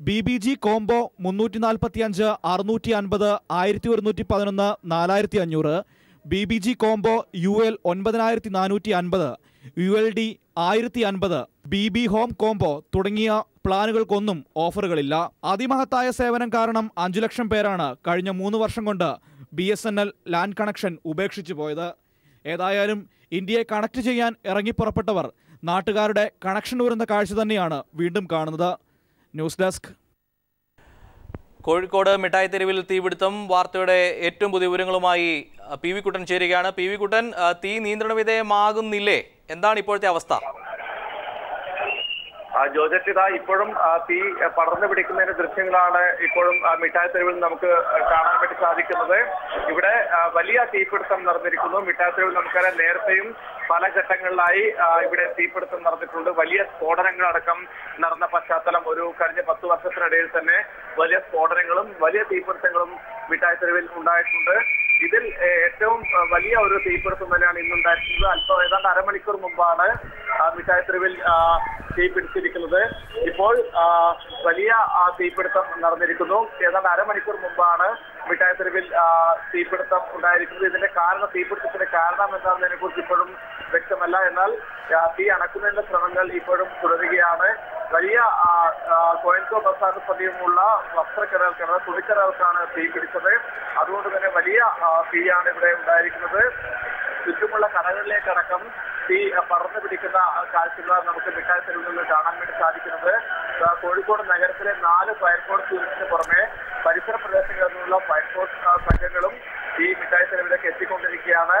ബി ബി ജി കോംബോ മുന്നൂറ്റി നാൽപ്പത്തി അഞ്ച് അറുന്നൂറ്റി അൻപത് ആയിരത്തി ഒരുന്നൂറ്റി പതിനൊന്ന് നാലായിരത്തി അഞ്ഞൂറ് B B G combo U L ഒൻപതിനായിരത്തി നാനൂറ്റി അൻപത് യു എൽ ഡി ആയിരത്തി അൻപത് ബി ബി ഹോം കോംബോ തുടങ്ങിയ പ്ലാനുകൾക്കൊന്നും ഓഫറുകളില്ല. അതിമഹത്തായ സേവനം കാരണം അഞ്ചു ലക്ഷം പേരാണ് കഴിഞ്ഞ മൂന്ന് വർഷം കൊണ്ട് B S N L land connection ഉപേക്ഷിച്ചു പോയത്. ഏതായാലും ഇന്ത്യയെ കണക്ട് ചെയ്യാൻ ഇറങ്ങിപ്പുറപ്പെട്ടവർ നാട്ടുകാരുടെ കണക്ഷൻ വരുന്ന കാഴ്ച തന്നെയാണ് വീണ്ടും കാണുന്നത്. News desk. കോഴിക്കോട് മിഠായി തെരുവിൽ തീപിടുത്തം. വാർത്തയുടെ ഏറ്റവും പുതിയ വിവരങ്ങളുമായി പി വി കുട്ടൻ ചേരുകയാണ്. പി വി കുട്ടൻ തീ നിയന്ത്രണ വിധേയമാകുന്നില്ലേ? എന്താണ് ഇപ്പോഴത്തെ അവസ്ഥ? ജോജറ്റ് ഇപ്പോഴും തീ പടർന്നു പിടിക്കുന്നതിന്റെ ദൃശ്യങ്ങളാണ് ഇപ്പോഴും മിഠായി തെരുവിൽ നമുക്ക് കാണാൻ വേണ്ടി സാധിക്കുന്നത്. ഇവിടെ വലിയ തീപിടുത്തം നടന്നിരിക്കുന്നു. മിഠായി തെരുവിൽ നമുക്കറിയാം നേരത്തെയും പല ഘട്ടങ്ങളിലായി ഇവിടെ തീപിടുത്തം നടന്നിട്ടുണ്ട്. വലിയ സ്ഫോടനങ്ങളടക്കം നടന്ന പശ്ചാത്തലം ഒരു കഴിഞ്ഞ പത്ത് വർഷത്തിനിടയിൽ തന്നെ വലിയ സ്ഫോടനങ്ങളും വലിയ തീപിടുത്തങ്ങളും മിഠായി തെരുവിൽ ഉണ്ടായിട്ടുണ്ട്. ഇതിൽ ഏറ്റവും വലിയ ഒരു തീപിടുത്തം തന്നെയാണ് ഇന്നുണ്ടായിട്ടുള്ളത്. അല്പം ഏതാണ്ട് അരമണിക്കൂർ മുമ്പാണ് മിഠായി തെരുവിൽ തീപിടിച്ചിരിക്കുന്നത് ഇപ്പോൾ വലിയ തീപിടുത്തം നടന്നിരിക്കുന്നു. ഏതാണ്ട് അരമണിക്കൂർ മുമ്പാണ് മിഠായി തെരുവിൽ തീപിടുത്തം ഉണ്ടായിരിക്കുന്നത്. ഇതിന്റെ കാരണം തീപിടുത്തത്തിന്റെ കാരണം എന്താണെന്നതിനെ കുറിച്ച് ഇപ്പോഴും വ്യക്തമല്ല. എന്നാൽ തീ അണക്കുന്നതിന്റെ ശ്രമങ്ങൾ ഇപ്പോഴും തുടരുകയാണ്. വലിയ കോയൻകോ ബസാറിന് സമീപമുള്ള വസ്ത്രക്കടകൾക്കാണ് തുണിക്കടകൾക്കാണ് തീ പിടിച്ചത്. അതുകൊണ്ട് തന്നെ വലിയ തീയാണ് ഇവിടെ ഉണ്ടായിരിക്കുന്നത്. ചുറ്റുമുള്ള കടകളിലേക്കടക്കം തീ പറന്നു പിടിക്കുന്ന കാഴ്ചകൾ നമുക്ക് മിഠായി തെരുവിൽ നിന്ന് കാണാൻ വേണ്ടി സാധിക്കുന്നത്. കോഴിക്കോട് നഗരത്തിലെ നാല് ഫയർഫോഴ്സ് യൂണിറ്റിന് പുറമെ പരിസര പ്രദേശങ്ങളിൽ നിന്നുള്ള ഫയർഫോഴ്സ് സംഘങ്ങളും ഈ മിഠായി തെരുവിലേക്ക് എത്തിക്കൊണ്ടിരിക്കുകയാണ്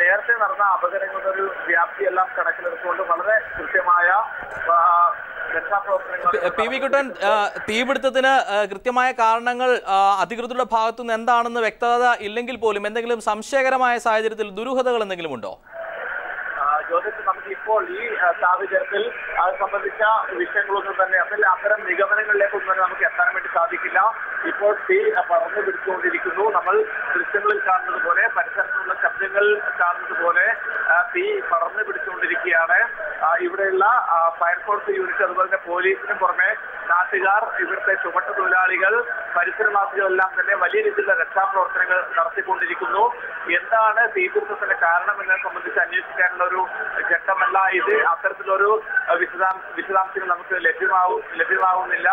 നേരത്തെ നടന്ന അപകടങ്ങളുടെ ഒരു വ്യാപ്തിയെല്ലാം കണക്കിലെടുത്തുകൊണ്ട് വളരെ കൃത്യമായ പി വി കുട്ടൻ തീപിടുത്തത്തിന് കൃത്യമായ കാരണങ്ങൾ അധികൃതരുടെ ഭാഗത്തുനിന്ന് എന്താണെന്ന് വ്യക്തത ഇല്ലെങ്കിൽ പോലും എന്തെങ്കിലും സംശയകരമായ സാഹചര്യത്തിൽ ദുരൂഹതകൾ എന്തെങ്കിലും ഉണ്ടോ? ജ്യോതിഷ് നമുക്ക് ഇപ്പോൾ ഈ സാഹചര്യത്തിൽ അത് സംബന്ധിച്ച വിഷയങ്ങളൊന്നും തന്നെ അതിൽ അത്തരം നിഗമനങ്ങളിലേക്കൊന്നും തന്നെ നമുക്ക് എത്താൻ വേണ്ടി സാധിക്കില്ല. ഇപ്പോൾ തീ പറഞ്ഞു പിടിച്ചുകൊണ്ടിരിക്കുന്നു. നമ്മൾ ദൃശ്യങ്ങളിൽ കാണുന്നത് പോലെ പരിസരത്തുള്ള ശബ്ദങ്ങൾ കാണുന്നത് പോലെ തീ പറഞ്ഞു പിടിച്ചുകൊണ്ടിരിക്കുകയാണ്. ഇവിടെയുള്ള ഫയർഫോഴ്സ് യൂണിറ്റ് അതുപോലെ തന്നെ പോലീസിന് പുറമെ നാട്ടുകാർ ഇവിടുത്തെ ചുമട്ട് തൊഴിലാളികൾ പരിസരവാസികളെല്ലാം തന്നെ വലിയ രീതിയിലുള്ള രക്ഷാപ്രവർത്തനങ്ങൾ നടത്തിക്കൊണ്ടിരിക്കുന്നു. എന്താണ് തീപിടുത്തത്തിന്റെ കാരണം എന്നെ സംബന്ധിച്ച് അന്വേഷിക്കാനുള്ള ഒരു ഘട്ടമല്ല ഇത്. അത്തരത്തിലൊരു വിശദാം വിശദാംശങ്ങൾ നമുക്ക് ലഭ്യമാവും ലഭ്യമാവുന്നില്ല.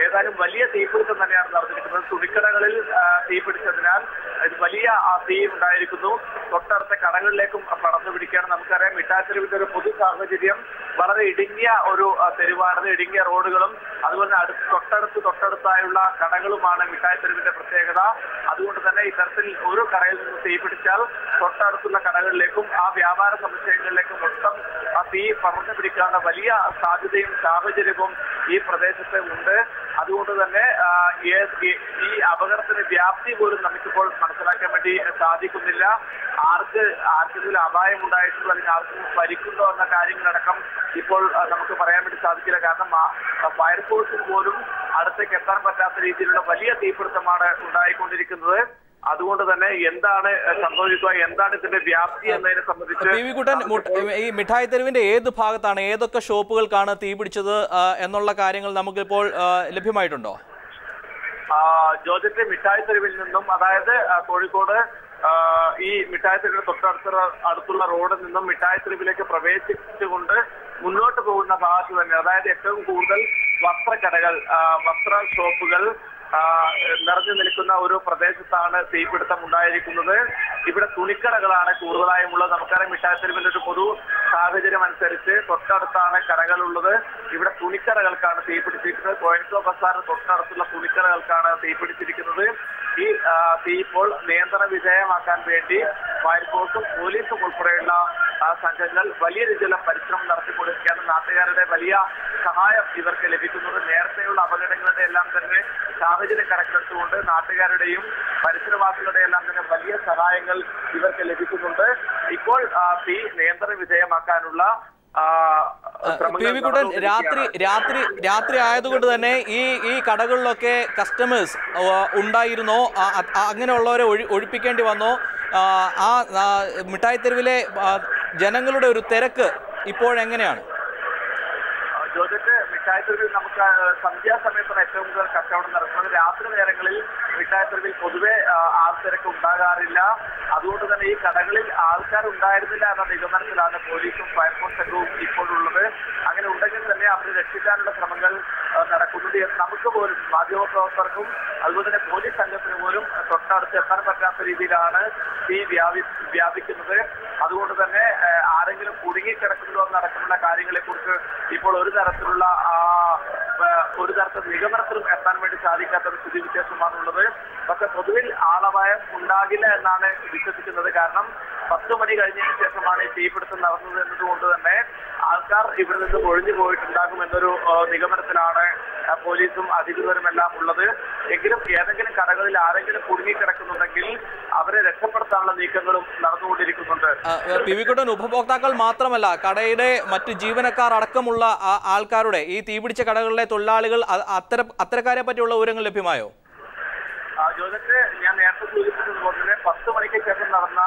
ഏതായാലും വലിയ തീപിടുത്തം തന്നെയാണ് നടന്നിരിക്കുന്നത്. തുണിക്കടകളിൽ തീപിടിച്ചതിനാൽ ഇത് വലിയ ആ, തീ ഉണ്ടായിരിക്കുന്നു. തൊട്ടടുത്ത കടകളിലേക്കും പടർന്നു പിടിക്കുകയാണ്. നമുക്കറിയാം മിഠാത്തെരുവിന്റെ ഒരു പൊതു സാഹചര്യം വളരെ ഇടുങ്ങിയ ഒരു തെരുവാണത് ഇടുങ്ങിയ റോഡുകളും അതുപോലെ അടുത്ത് തൊട്ടടുത്ത് തൊട്ടടുത്തായുള്ള കടകളുമാണ് മിഠായി തെരുവിന്റെ പ്രത്യേകത. അതുകൊണ്ട് തന്നെ ഇത്തരത്തിൽ ഒരു കടയിൽ നിന്ന് തീ പിടിച്ചാൽ തൊട്ടടുത്തുള്ള കടകളിലേക്കും ആ വ്യാപാര സമുച്ചയങ്ങളിലേക്കും മൊത്തം ആ തീ പറഞ്ഞു പിടിക്കാനുള്ള വലിയ സാധ്യതയും സാഹചര്യവും ഈ പ്രദേശത്ത് ഉണ്ട്. അതുകൊണ്ട് തന്നെ ഈ അപകടത്തിന്റെ വ്യാപ്തി പോലും നമുക്കിപ്പോൾ മനസ്സിലാക്കാൻ വേണ്ടി സാധിക്കുന്നില്ല. ആർക്ക് ആർക്കെങ്കിലും അപായം ഉണ്ടായിട്ടുണ്ടോ അല്ലെങ്കിൽ ആർക്കും പരിക്കുണ്ടോ എന്ന കാര്യങ്ങളടക്കം ഇപ്പോൾ നമുക്ക് പറയാൻ വേണ്ടി സാധിക്കില്ല. കാരണം ഫയർഫോഴ്സിന് പോലും അടുത്തേക്ക് എത്താൻ പറ്റാത്ത രീതിയിലുള്ള വലിയ തീപിടുത്തമാണ് ഉണ്ടായിക്കൊണ്ടിരിക്കുന്നത്. അതുകൊണ്ട് തന്നെ എന്താണ് സംഭവിക്കുക എന്താണ് ഇതിന്റെ വ്യാപ്തി എന്നതിനെ സംബന്ധിച്ച് ഈ മിഠായി തെരുവിന്റെ ഏത് ഭാഗത്താണ് ഏതൊക്കെ ഷോപ്പുകൾക്കാണ് തീ പിടിച്ചത് എന്നുള്ള കാര്യങ്ങൾ നമുക്കിപ്പോൾ ലഭ്യമായിട്ടുണ്ടോ? ആ, മിഠായി തെരുവിൽ നിന്നും അതായത് കോഴിക്കോട് ഈ മിഠായി തെരുവിന് തൊട്ടടുത്തുള്ള അടുത്തുള്ള റോഡിൽ നിന്നും മിഠായി തെരുവിലേക്ക് പ്രവേശിച്ചുകൊണ്ട് മുന്നോട്ട് പോകുന്ന ഭാഗത്ത് തന്നെ അതായത് ഏറ്റവും കൂടുതൽ വസ്ത്രക്കടകൾ വസ്ത്ര ഷോപ്പുകൾ നിറഞ്ഞു നിൽക്കുന്ന ഒരു പ്രദേശത്താണ് തീപിടുത്തം ഉണ്ടായിരിക്കുന്നത്. ഇവിടെ തുണിക്കടകളാണ് കൂടുതലായും ഉള്ളത് നമുക്കറിയാം മിഠായി തെരുവിന്റെ ഒരു പൊതു സാഹചര്യം അനുസരിച്ച് തൊട്ടടുത്താണ് കടകളുള്ളത്. ഇവിടെ തുണിക്കടകൾക്കാണ് തീപിടിച്ചിരിക്കുന്നത്. കോയൻസോ ബസാറിന് തൊട്ടടുത്തുള്ള തുണിക്കടകൾക്കാണ് തീ പിടിച്ചിരിക്കുന്നത് ഈ ആ, തീ ഇപ്പോൾ നിയന്ത്രണ വിധേയമാക്കാൻ വേണ്ടി ഫയർഫോഴ്സും പോലീസും ഉൾപ്പെടെയുള്ള സംഘങ്ങൾ വലിയ രീതിയിലുള്ള പരിശ്രമം നടത്തിക്കൊണ്ടിരിക്കുകയാണ് നാട്ടുകാരുടെ വലിയ സഹായം ഇവർക്ക് ലഭിക്കുന്നത് നേരത്തെയുള്ള അപകടങ്ങളുടെ എല്ലാം തന്നെ സാഹചര്യം കണക്കിലെടുത്തുകൊണ്ട് നാട്ടുകാരുടെയും പരിസരവാസികളുടെ എല്ലാം തന്നെ വലിയ സഹായങ്ങൾ ഇവർക്ക് ലഭിക്കുന്നുണ്ട്. ഇപ്പോൾ തീ നിയന്ത്രണ വിധേയമാക്കാനുള്ള പി വി കുട്ടൻ രാത്രി രാത്രി രാത്രി ആയതുകൊണ്ട് തന്നെ ഈ ഈ കടകളിലൊക്കെ കസ്റ്റമേഴ്സ് ഉണ്ടായിരുന്നോ? അങ്ങനെയുള്ളവരെ ഒഴി ഒഴിപ്പിക്കേണ്ടി വന്നോ. ആ, മിഠായി തെരുവിലെ ജനങ്ങളുടെ ഒരു തിരക്ക് ഇപ്പോഴെങ്ങനെയാണ് ജോജറ്റ് മിഠായിത്തെരുവിൽ നമുക്ക് ആ, സന്ധ്യാസമയത്താണ് ഏറ്റവും കൂടുതൽ കച്ചവടം നടക്കുന്നത് രാത്രി നേരങ്ങളിൽ മിഠായിത്തെരുവിൽ പൊതുവെ ആൾത്തിരക്ക് ഉണ്ടാകാറില്ല. അതുകൊണ്ട് തന്നെ ഈ കടകളിൽ ആൾക്കാർ ഉണ്ടായിരുന്നില്ല എന്ന നിഗമനത്തിലാണ് പോലീസും ഫയർഫോഴ്സ് സംഘവും ഇപ്പോഴുള്ളത്. അങ്ങനെ ഉണ്ടെങ്കിൽ തന്നെ അവരെ രക്ഷിക്കാനുള്ള ശ്രമങ്ങൾ നടക്കുന്നത് നമുക്ക് പോലും മാധ്യമപ്രവർത്തകർക്കും അതുപോലെ തന്നെ പോലീസ് സംഘത്തിന് പോലും തൊട്ടടുത്ത് എത്താൻ പറ്റാത്ത രീതിയിലാണ് തീ വ്യാപി വ്യാപിക്കുന്നത്. അതുകൊണ്ട് തന്നെ ആരെങ്കിലും കുടുങ്ങിക്കിടക്കുന്നതോ നടക്കുന്ന കാര്യങ്ങളെ കുറിച്ച് ഇപ്പോൾ ഒരു തരത്തിലുള്ള ആ, ഒരു തരത്തിൽ നിഗമനത്തിലും എത്താൻ വേണ്ടി സാധിക്കാത്ത ഒരു സ്ഥിതി വിശേഷമാണുള്ളത് പക്ഷെ പൊതുവിൽ ആളപായം ഉണ്ടാകില്ല എന്നാണ് വിശ്വസിക്കുന്നത്. കാരണം പത്ത് മണി കഴിഞ്ഞതിന് ശേഷമാണ് ഈ തീപിടുത്തം നടന്നത് എന്നതുകൊണ്ട് തന്നെ ആൾക്കാർ ഇവിടെ നിന്ന് ഒഴിഞ്ഞു പോയിട്ടുണ്ടാകും എന്നൊരു നിഗമനത്തിലാണ് പോലീസും അധികൃതരും എല്ലാം ഉള്ളത്. എങ്കിലും ഏതെങ്കിലും കടകളിൽ ആരെങ്കിലും കുടുങ്ങിക്കിടക്കുന്നുണ്ടെങ്കിൽ അവരെ രക്ഷപ്പെടുത്താനുള്ള നീക്കങ്ങളും നടന്നുകൊണ്ടിരിക്കുന്നുണ്ട്. പിവിക്കുട്ടൻ ഉപഭോക്താക്കൾ മാത്രമല്ല കടയുടെ മറ്റ് ജീവനക്കാർ അടക്കമുള്ള ആൾക്കാരുടെ ഈ തീപിടിച്ച കടകളിലെ തൊഴിലാളികൾ അത്തരം അത്തരക്കാരെ പറ്റിയുള്ള വിവരങ്ങൾ ലഭ്യമായോ? ജോജറ്റ് ഞാൻ നേരത്തെ സൂചിപ്പിച്ചതുപോലെ പത്ത് മണിക്ക് ശേഷം നടന്ന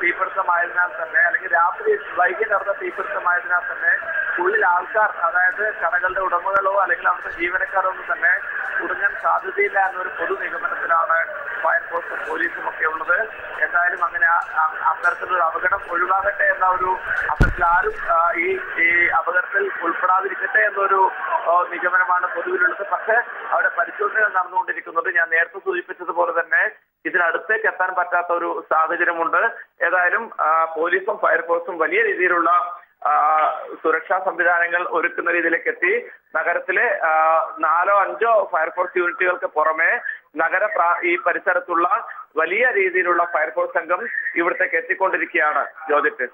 തീപിടുത്തമായതിനാൽ തന്നെ അല്ലെങ്കിൽ രാത്രി വൈകി നടന്ന തീപിടുത്തമായതിനാൽ തന്നെ ഉള്ളിൽ ആൾക്കാർ അതായത് കടകളുടെ ഉടമകളോ അല്ലെങ്കിൽ അവിടുത്തെ ജീവനക്കാരോ ഒന്നും തന്നെ കുടുങ്ങാൻ സാധ്യതയില്ല എന്നൊരു പൊതു നിഗമനത്തിലാണ് ഫയർഫോഴ്സും പോലീസും ഒക്കെ ഉള്ളത്. എന്തായാലും അങ്ങനെ അത്തരത്തിലൊരു അപകടം ഒഴിവാകട്ടെ എന്ന ഒരു അത്തരത്തിൽ ആരും ഈ അപകടത്തിൽ ഉൾപ്പെടാതിരിക്കട്ടെ എന്നൊരു നിഗമനമാണ് പൊതുവിലുള്ളത്. പക്ഷേ അവിടെ പരിശോധനകൾ നടന്നുകൊണ്ടിരിക്കുന്നത് ഞാൻ നേരത്തെ സൂചിപ്പിച്ചതുപോലെ തന്നെ ഇതിനടുത്തേക്ക് എത്താൻ പറ്റാത്ത ഒരു സാഹചര്യമുണ്ട്. ഏതായാലും പോലീസും ഫയർഫോഴ്സും വലിയ രീതിയിലുള്ള സുരക്ഷാ സംവിധാനങ്ങൾ ഒരുക്കുന്ന രീതിയിലേക്ക് എത്തി നഗരത്തിലെ നാലോ അഞ്ചോ ഫയർഫോഴ്സ് യൂണിറ്റുകൾക്ക് പുറമെ നഗര ഈ പരിസരത്തുള്ള വലിയ രീതിയിലുള്ള ഫയർഫോഴ്സ് സംഘം ഇവിടത്തേക്ക് എത്തിക്കൊണ്ടിരിക്കുകയാണ്. ജ്യോതിട്ട്.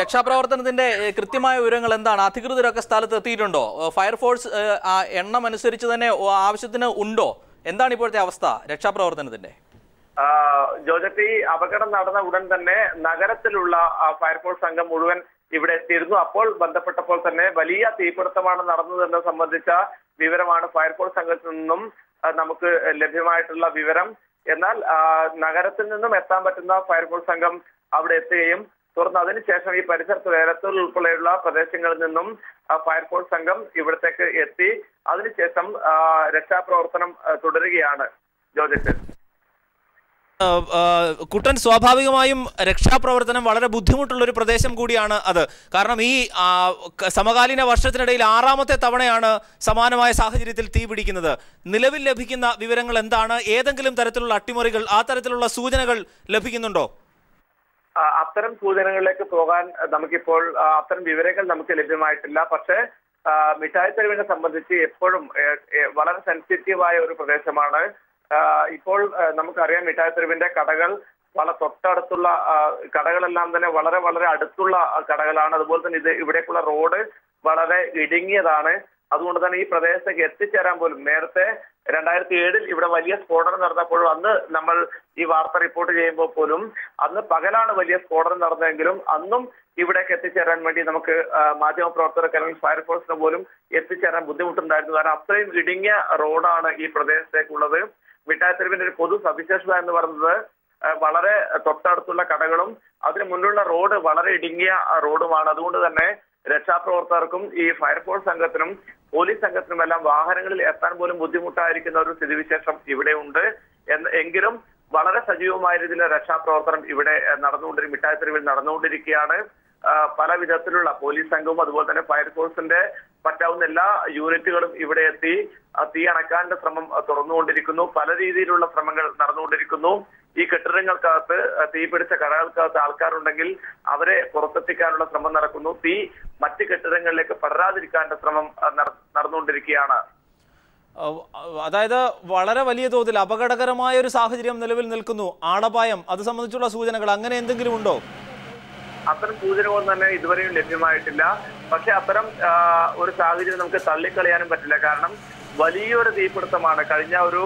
രക്ഷാപ്രവർത്തനത്തിന്റെ കൃത്യമായ വിവരങ്ങൾ എന്താണ്? അധികൃതരൊക്കെ സ്ഥലത്ത് എത്തിയിട്ടുണ്ടോ? ഫയർഫോഴ്സ് എണ്ണം അനുസരിച്ച് തന്നെ ആവശ്യത്തിന് ഉണ്ടോ? എന്താണ് ഇപ്പോഴത്തെ അവസ്ഥ രക്ഷാപ്രവർത്തനത്തിന്റെ? ജോജപ്പി അപകടം നടന്ന ഉടൻ തന്നെ നഗരത്തിലുള്ള ഫയർഫോഴ്സ് സംഘം മുഴുവൻ ഇവിടെ എത്തിയിരുന്നു. അപ്പോൾ ബന്ധപ്പെട്ടപ്പോൾ തന്നെ വലിയ തീപിടുത്തമാണ് നടന്നതെന്ന് സംബന്ധിച്ച വിവരമാണ് ഫയർഫോഴ്സ് സംഘത്തിൽ നിന്നും നമുക്ക് ലഭ്യമായിട്ടുള്ള വിവരം. എന്നാൽ നഗരത്തിൽ നിന്നും എത്താൻ പറ്റുന്ന ഫയർഫോഴ്സ് സംഘം അവിടെ എത്തുകയും തുടർന്ന് അതിനുശേഷം ഈ പരിസരത്ത് വേലത്തൂർ ഉൾപ്പെടെയുള്ള പ്രദേശങ്ങളിൽ നിന്നും ഫയർഫോഴ്സ് സംഘം ഇവിടത്തേക്ക് എത്തി. അതിനുശേഷം രക്ഷാപ്രവർത്തനം തുടരുകയാണ്. ജോജറ്റ് കുട്ടൻ സ്വാഭാവികമായും രക്ഷാപ്രവർത്തനം വളരെ ബുദ്ധിമുട്ടുള്ള ഒരു പ്രദേശം കൂടിയാണ് അത്. കാരണം ഈ സമകാലീന വർഷത്തിനിടയിൽ ആറാമത്തെ തവണയാണ് സമാനമായ സാഹചര്യത്തിൽ തീ പിടിക്കുന്നത്. നിലവിൽ ലഭിക്കുന്ന വിവരങ്ങൾ എന്താണ്? ഏതെങ്കിലും തരത്തിലുള്ള അട്ടിമറികൾ ആ തരത്തിലുള്ള സൂചനകൾ ലഭിക്കുന്നുണ്ടോ? അത്തരം സൂചനകളിലേക്ക് പോകാൻ നമുക്കിപ്പോൾ അത്തരം വിവരങ്ങൾ നമുക്ക് ലഭ്യമായിട്ടില്ല. പക്ഷേ മിഠായി തെരുവിനെ സംബന്ധിച്ച് എപ്പോഴും വളരെ സെൻസിറ്റീവായ ഒരു പ്രദേശമാണ്. ഇപ്പോൾ നമുക്കറിയാം മിഠായി തെരുവിന്റെ കടകൾ വളരെ തൊട്ടടുത്തുള്ള കടകളെല്ലാം തന്നെ വളരെ വളരെ അടുത്തുള്ള കടകളാണ്. അതുപോലെ തന്നെ ഇത് ഇവിടേക്കുള്ള റോഡ് വളരെ ഇടുങ്ങിയതാണ്. അതുകൊണ്ട് തന്നെ ഈ പ്രദേശത്തേക്ക് എത്തിച്ചേരാൻ പോലും നേരത്തെ രണ്ടായിരത്തി ഏഴിൽ ഇവിടെ വലിയ സ്ഫോടനം നടന്നപ്പോഴും അന്ന് നമ്മൾ ഈ വാർത്ത റിപ്പോർട്ട് ചെയ്യുമ്പോൾ പോലും അന്ന് പകലാണ് വലിയ സ്ഫോടനം നടന്നതെങ്കിലും അന്നും ഇവിടേക്ക് എത്തിച്ചേരാൻ വേണ്ടി നമുക്ക് മാധ്യമ പ്രവർത്തകർക്ക് അല്ലെങ്കിൽ ഫയർഫോഴ്സിന് പോലും എത്തിച്ചേരാൻ ബുദ്ധിമുട്ടുണ്ടായിരുന്നു. കാരണം അത്രയും ഇടുങ്ങിയ റോഡാണ് ഈ പ്രദേശത്തേക്കുള്ളത്. മിഠായിത്തെരുവിന്റെ ഒരു പൊതു സവിശേഷത എന്ന് പറയുന്നത് വളരെ തൊട്ടടുത്തുള്ള കടകളും അതിന് മുന്നിലുള്ള റോഡ് വളരെ ഇടുങ്ങിയ റോഡുമാണ്. അതുകൊണ്ട് തന്നെ രക്ഷാപ്രവർത്തകർക്കും ഈ ഫയർഫോഴ്സ് സംഘത്തിനും പോലീസ് സംഘത്തിനും എല്ലാം വാഹനങ്ങളിൽ എത്താൻ പോലും ബുദ്ധിമുട്ടായിരിക്കുന്ന ഒരു സ്ഥിതിവിശേഷം ഇവിടെ ഉണ്ട്. എങ്കിലും വളരെ സജീവമായ രീതിയിൽ രക്ഷാപ്രവർത്തനം ഇവിടെ നടന്നുകൊണ്ടിരിക്കും മിഠായിത്തെരുവിൽ മിഠായി തെരുവിൽ നടന്നുകൊണ്ടിരിക്കുകയാണ് പല വിധത്തിലുള്ള പോലീസ് സംഘവും അതുപോലെ തന്നെ ഫയർഫോഴ്സിന്റെ പറ്റാവുന്ന എല്ലാ യൂണിറ്റുകളും ഇവിടെ എത്തി തീ അണക്കാനുള്ള ശ്രമം തുറന്നുകൊണ്ടിരിക്കുന്നു. പല രീതിയിലുള്ള ശ്രമങ്ങൾ നടന്നുകൊണ്ടിരിക്കുന്നു. ഈ കെട്ടിടങ്ങൾക്കകത്ത് തീപിടിച്ച കടകൾക്കകത്ത് ആൾക്കാരുണ്ടെങ്കിൽ അവരെ പുറത്തെത്തിക്കാനുള്ള ശ്രമം നടക്കുന്നു. തീ മറ്റ് കെട്ടിടങ്ങളിലേക്ക് പടരാതിരിക്കാനുള്ള ശ്രമം നടന്നുകൊണ്ടിരിക്കുകയാണ്. അതായത് വളരെ വലിയ തോതിൽ അപകടകരമായ ഒരു സാഹചര്യം നിലവിൽ നിൽക്കുന്നു. ആളപായം അത് സംബന്ധിച്ചുള്ള സൂചനകൾ അങ്ങനെ എന്തെങ്കിലും ഉണ്ടോ? അത്തരം സൂചനകളൊന്നും തന്നെ ഇതുവരെയും ലഭ്യമായിട്ടില്ല. പക്ഷെ അത്തരം ഒരു സാഹചര്യം നമുക്ക് തള്ളിക്കളയാനും പറ്റില്ല. കാരണം വലിയൊരു തീപിടുത്തമാണ്. കഴിഞ്ഞ ഒരു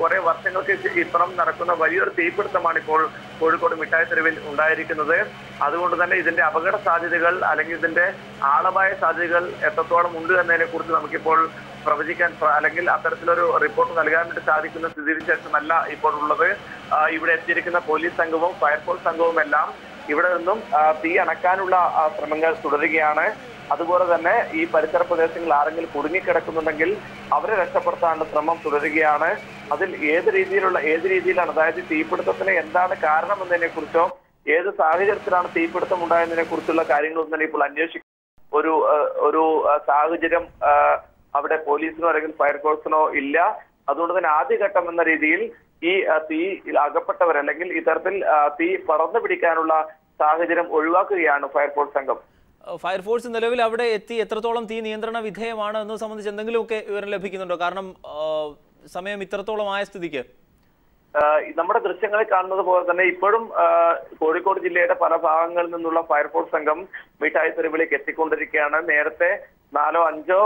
കുറെ വർഷങ്ങൾക്ക് ഇപ്പുറം നടക്കുന്ന വലിയൊരു തീപിടുത്തമാണ് ഇപ്പോൾ കോഴിക്കോട് മിഠായി തെരുവിൽ ഉണ്ടായിരിക്കുന്നത്. അതുകൊണ്ട് തന്നെ ഇതിന്റെ അപകട സാധ്യതകൾ അല്ലെങ്കിൽ ഇതിന്റെ ആളപായ സാധ്യതകൾ എത്രത്തോളം ഉണ്ട് എന്നതിനെ കുറിച്ച് നമുക്കിപ്പോൾ പ്രവചിക്കാൻ അല്ലെങ്കിൽ അത്തരത്തിലൊരു റിപ്പോർട്ട് നൽകാൻ വേണ്ടി സാധിക്കുന്ന സ്ഥിതിവിശേഷമല്ല ഇപ്പോൾ ഉള്ളത്. ഇവിടെ എത്തിയിരിക്കുന്ന പോലീസ് സംഘവും ഫയർഫോഴ്സ് സംഘവും എല്ലാം ഇവിടെ നിന്നും തീ അണക്കാനുള്ള ശ്രമങ്ങൾ തുടരുകയാണ്. അതുപോലെ തന്നെ ഈ പരിസര പ്രദേശങ്ങളിൽ ആരെങ്കിലും കുടുങ്ങിക്കിടക്കുന്നുണ്ടെങ്കിൽ അവരെ രക്ഷപ്പെടുത്താനുള്ള ശ്രമം തുടരുകയാണ്. അതിൽ ഏത് രീതിയിലുള്ള ഏത് രീതിയിലാണ് അതായത് തീപിടുത്തത്തിന് എന്താണ് കാരണം എന്നതിനെ കുറിച്ചോ ഏത് സാഹചര്യത്തിലാണ് തീപിടുത്തം ഉണ്ടായതിനെ കുറിച്ചുള്ള കാര്യങ്ങളൊന്നും തന്നെ ഇപ്പോൾ അന്വേഷിക്കും ഒരു ഒരു സാഹചര്യം അവിടെ പോലീസിനോ അല്ലെങ്കിൽ ഫയർഫോഴ്സിനോ ഇല്ല. അതുകൊണ്ട് തന്നെ ആദ്യഘട്ടം എന്ന രീതിയിൽ ഈ തീയിൽ തീ അകപ്പെട്ടവർ അല്ലെങ്കിൽ ഇത്തരത്തിൽ തീ പടർന്നു പിടിക്കാനുള്ള സാഹചര്യം ഒഴിവാക്കുകയാണ് ഫയർഫോഴ്സ് സംഘം. ഫയർഫോഴ്സ് നിലവിൽ അവിടെ എത്തി എത്രത്തോളം തീ നിയന്ത്രണ വിധേയമാണ് എന്നത് സംബന്ധിച്ച് എന്തെങ്കിലുമൊക്കെ വിവരം ലഭിക്കുന്നുണ്ടോ? കാരണം സമയം ഇത്രത്തോളം ആയ സ്ഥിതിക്ക്. നമ്മുടെ ദൃശ്യങ്ങളിൽ കാണുന്നത് പോലെ തന്നെ ഇപ്പോഴും കോഴിക്കോട് ജില്ലയുടെ പല ഭാഗങ്ങളിൽ നിന്നുള്ള ഫയർഫോഴ്സ് സംഘം മിഠായി തെരുവിലേക്ക് എത്തിക്കൊണ്ടിരിക്കുകയാണ്. നേരത്തെ നാലോ അഞ്ചോ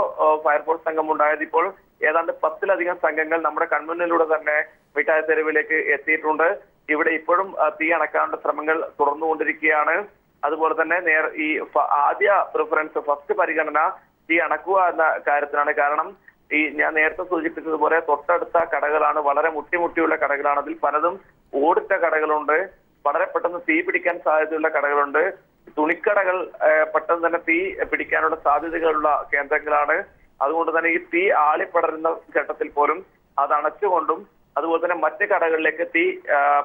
ഫയർഫോഴ്സ് സംഘം ഉണ്ടായത് ഇപ്പോൾ ഏതാണ്ട് പത്തിലധികം സംഘങ്ങൾ നമ്മുടെ കൺമുന്നിലൂടെ തന്നെ മിഠായി തെരുവിലേക്ക് എത്തിയിട്ടുണ്ട്. ഇവിടെ ഇപ്പോഴും തീ അണക്കാനുള്ള ശ്രമങ്ങൾ തുടർന്നുകൊണ്ടിരിക്കുകയാണ്. അതുപോലെ തന്നെ നേർ ഈ ആദ്യ പ്രിഫറൻസ് ഫസ്റ്റ് പരിഗണന തീ അണക്കുക എന്ന കാര്യത്തിനാണ് കാരണം ഈ ഞാൻ നേരത്തെ സൂചിപ്പിച്ചതുപോലെ തൊട്ടടുത്ത കടകളാണ് വളരെ മുട്ടിമുട്ടിയുള്ള കടകളാണ്. അതിൽ പലതും ഓടിട്ട കടകളുണ്ട്. വളരെ പെട്ടെന്ന് തീ പിടിക്കാൻ സാധ്യതയുള്ള കടകളുണ്ട്. തുണിക്കടകൾ പെട്ടെന്ന് തന്നെ തീ പിടിക്കാനുള്ള സാധ്യതകളുള്ള കേന്ദ്രങ്ങളാണ്. അതുകൊണ്ട് തന്നെ ഈ തീ ആളിപ്പടരുന്ന ഘട്ടത്തിൽ പോലും അത് അണച്ചുകൊണ്ടും അതുപോലെ തന്നെ മറ്റ് കടകളിലേക്ക് തീ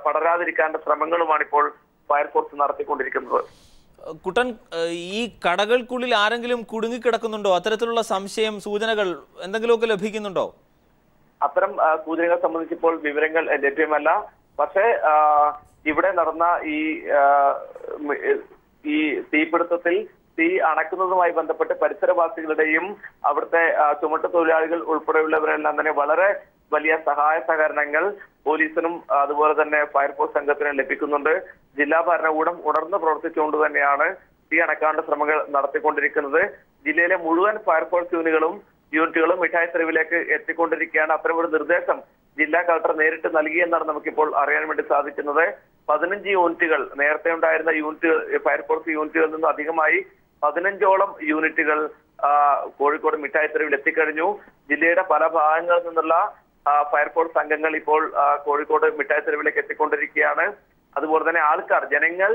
പടരാതിരിക്കാനുള്ള ശ്രമങ്ങളുമാണ് ഇപ്പോൾ ഫയർഫോഴ്സ് നടത്തിക്കൊണ്ടിരിക്കുന്നത്. കുട്ടൻ ഈ കടകൾക്കുള്ളിൽ ആരെങ്കിലും കുടുങ്ങിക്കിടക്കുന്നുണ്ടോ? അത്തരത്തിലുള്ള സംശയം സൂചനകൾ എന്തെങ്കിലുമൊക്കെ ലഭിക്കുന്നുണ്ടോ? അത്തരം സൂചനകൾ സംബന്ധിച്ച് ഇപ്പോൾ വിവരങ്ങൾ ലഭ്യമല്ല. പക്ഷേ ഇവിടെ നടന്ന ഈ ഈ തീപിടുത്തത്തിൽ തീ അണക്കുന്നതുമായി ബന്ധപ്പെട്ട് പരിസരവാസികളുടെയും അവിടുത്തെ ചുമട്ട് തൊഴിലാളികൾ ഉൾപ്പെടെയുള്ളവരെല്ലാം തന്നെ വളരെ വലിയ സഹായ സഹകരണങ്ങൾ പോലീസിനും അതുപോലെ തന്നെ ഫയർഫോഴ്സ് സംഘത്തിനും ലഭിക്കുന്നുണ്ട്. ജില്ലാ ഭരണകൂടം ഉണർന്ന് പ്രവർത്തിച്ചുകൊണ്ട് തന്നെയാണ് തീ അണക്കാനുള്ള ശ്രമങ്ങൾ നടത്തിക്കൊണ്ടിരിക്കുന്നത്. ജില്ലയിലെ മുഴുവൻ ഫയർഫോഴ്സ് യൂണിറ്റുകളും യൂണിറ്റുകളും മിഠായി തെരുവിലേക്ക് എത്തിക്കൊണ്ടിരിക്കുകയാണ്. അത്തരമൊരു നിർദ്ദേശം ജില്ലാ കളക്ടർ നേരിട്ട് നൽകിയെന്നാണ് നമുക്കിപ്പോൾ അറിയാൻ വേണ്ടി സാധിക്കുന്നത്. പതിനഞ്ച് യൂണിറ്റുകൾ നേരത്തെ ഉണ്ടായിരുന്ന യൂണിറ്റുകൾ ഫയർഫോഴ്സ് യൂണിറ്റുകളിൽ നിന്നും അധികമായി പതിനഞ്ചോളം യൂണിറ്റുകൾ കോഴിക്കോട് മിഠായി തെരുവിൽ എത്തിക്കഴിഞ്ഞു. ജില്ലയുടെ പല ഭാഗങ്ങളിൽ നിന്നുള്ള ഫയർഫോഴ്സ് സംഘങ്ങൾ ഇപ്പോൾ കോഴിക്കോട് മിഠായി തെരുവിലേക്ക് എത്തിക്കൊണ്ടിരിക്കുകയാണ്. അതുപോലെ തന്നെ ആൾക്കാർ ജനങ്ങൾ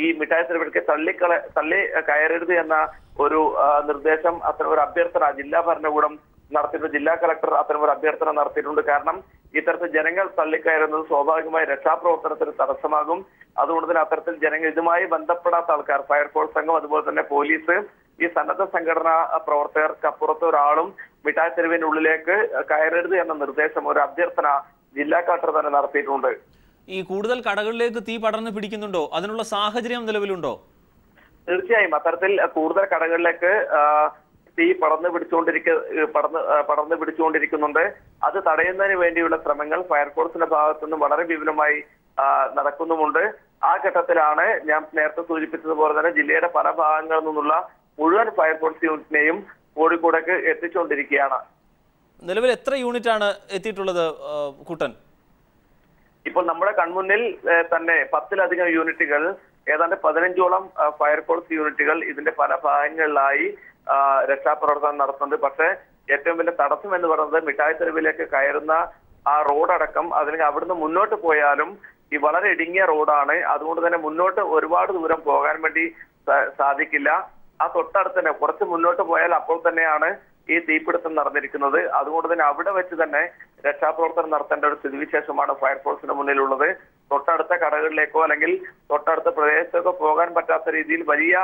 ഈ മിഠായി തെരുവിലേക്ക് തള്ളിക്കള തള്ളി കയറരുത് എന്ന ഒരു നിർദ്ദേശം അത്തരം ഒരു അഭ്യർത്ഥന ജില്ലാ ഭരണകൂടം നടത്തിയിട്ടുണ്ട് ജില്ലാ കളക്ടർ അത്തരമൊരു ഒരു അഭ്യർത്ഥന നടത്തിയിട്ടുണ്ട്. കാരണം ഇത്തരത്തിൽ ജനങ്ങൾ തള്ളിക്കയറുന്നത് സ്വാഭാവികമായി രക്ഷാപ്രവർത്തനത്തിന് തടസ്സമാകും. അതുകൊണ്ട് തന്നെ അത്തരത്തിൽ ജനങ്ങൾ ഇതുമായി ബന്ധപ്പെടാത്ത ആൾക്കാർ ഫയർഫോഴ്സ് സംഘം അതുപോലെ തന്നെ പോലീസ് ഈ സന്നദ്ധ സംഘടനാ പ്രവർത്തകർക്ക് അപ്പുറത്ത് ഒരാളും മിഠായി തെരുവിനുള്ളിലേക്ക് കയറരുത് എന്ന നിർദ്ദേശം ഒരു അഭ്യർത്ഥന ജില്ലാ കളക്ടർ തന്നെ നടത്തിയിട്ടുണ്ട്. ഈ കൂടുതൽ കടകളിലേക്ക് തീ പടർന്നു പിടിക്കുന്നുണ്ടോ? അതിനുള്ള സാഹചര്യം നിലവിലുണ്ടോ? തീർച്ചയായും. അത്തരത്തിൽ കൂടുതൽ കടകളിലേക്ക് തീ പടർന്നു പിടിച്ചുകൊണ്ടിരിക്ക പടർന്ന് പടർന്നു പിടിച്ചുകൊണ്ടിരിക്കുന്നുണ്ട് അത് തടയുന്നതിന് വേണ്ടിയുള്ള ശ്രമങ്ങൾ ഫയർഫോഴ്സിന്റെ ഭാഗത്തു നിന്നും വളരെ വിപുലമായി നടക്കുന്നുമുണ്ട്. ആ ഘട്ടത്തിലാണ് ഞാൻ നേരത്തെ സൂചിപ്പിച്ചതുപോലെ തന്നെ ജില്ലയുടെ പല ഭാഗങ്ങളിൽ നിന്നുള്ള മുഴുവൻ ഫയർഫോഴ്സ് യൂണിറ്റിനെയും കോഴിക്കോടേക്ക് എത്തിച്ചുകൊണ്ടിരിക്കുകയാണ് നിലവിൽ എത്ര യൂണിറ്റ് ആണ് എത്തിയിട്ടുള്ളത് കൂട്ടൻ? ഇപ്പോൾ നമ്മുടെ കൺമുന്നിൽ തന്നെ പത്തിലധികം യൂണിറ്റുകൾ ഏതാണ്ട് പതിനഞ്ചോളം ഫയർ ഫയർഫോഴ്സ് യൂണിറ്റുകൾ ഇതിന്റെ പല ഭാഗങ്ങളിലായി രക്ഷാപ്രവർത്തനം നടത്തുന്നുണ്ട്. പക്ഷേ ഏറ്റവും വലിയ തടസ്സം എന്ന് പറയുന്നത് മിഠായി തെരുവിലേക്ക് കയറുന്ന ആ റോഡടക്കം അതിന് അവിടുന്ന് മുന്നോട്ട് പോയാലും ഈ വളരെ ഇടുങ്ങിയ റോഡാണ്. അതുകൊണ്ട് തന്നെ മുന്നോട്ട് ഒരുപാട് ദൂരം പോകാൻ വേണ്ടി സാധിക്കില്ല. ആ തൊട്ടടുത്ത് തന്നെ കുറച്ച് മുന്നോട്ട് പോയാൽ അപ്പോൾ തന്നെയാണ് ഈ തീപിടുത്തം നടന്നിരിക്കുന്നത്. അതുകൊണ്ട് തന്നെ അവിടെ വെച്ച് തന്നെ രക്ഷാപ്രവർത്തനം നടത്തേണ്ട ഒരു സ്ഥിതിവിശേഷമാണ് ഫയർഫോഴ്സിന് മുന്നിലുള്ളത്. തൊട്ടടുത്ത കടകളിലേക്കോ അല്ലെങ്കിൽ തൊട്ടടുത്ത പ്രദേശത്തേക്കോ പോകാൻ പറ്റാത്ത രീതിയിൽ വലിയ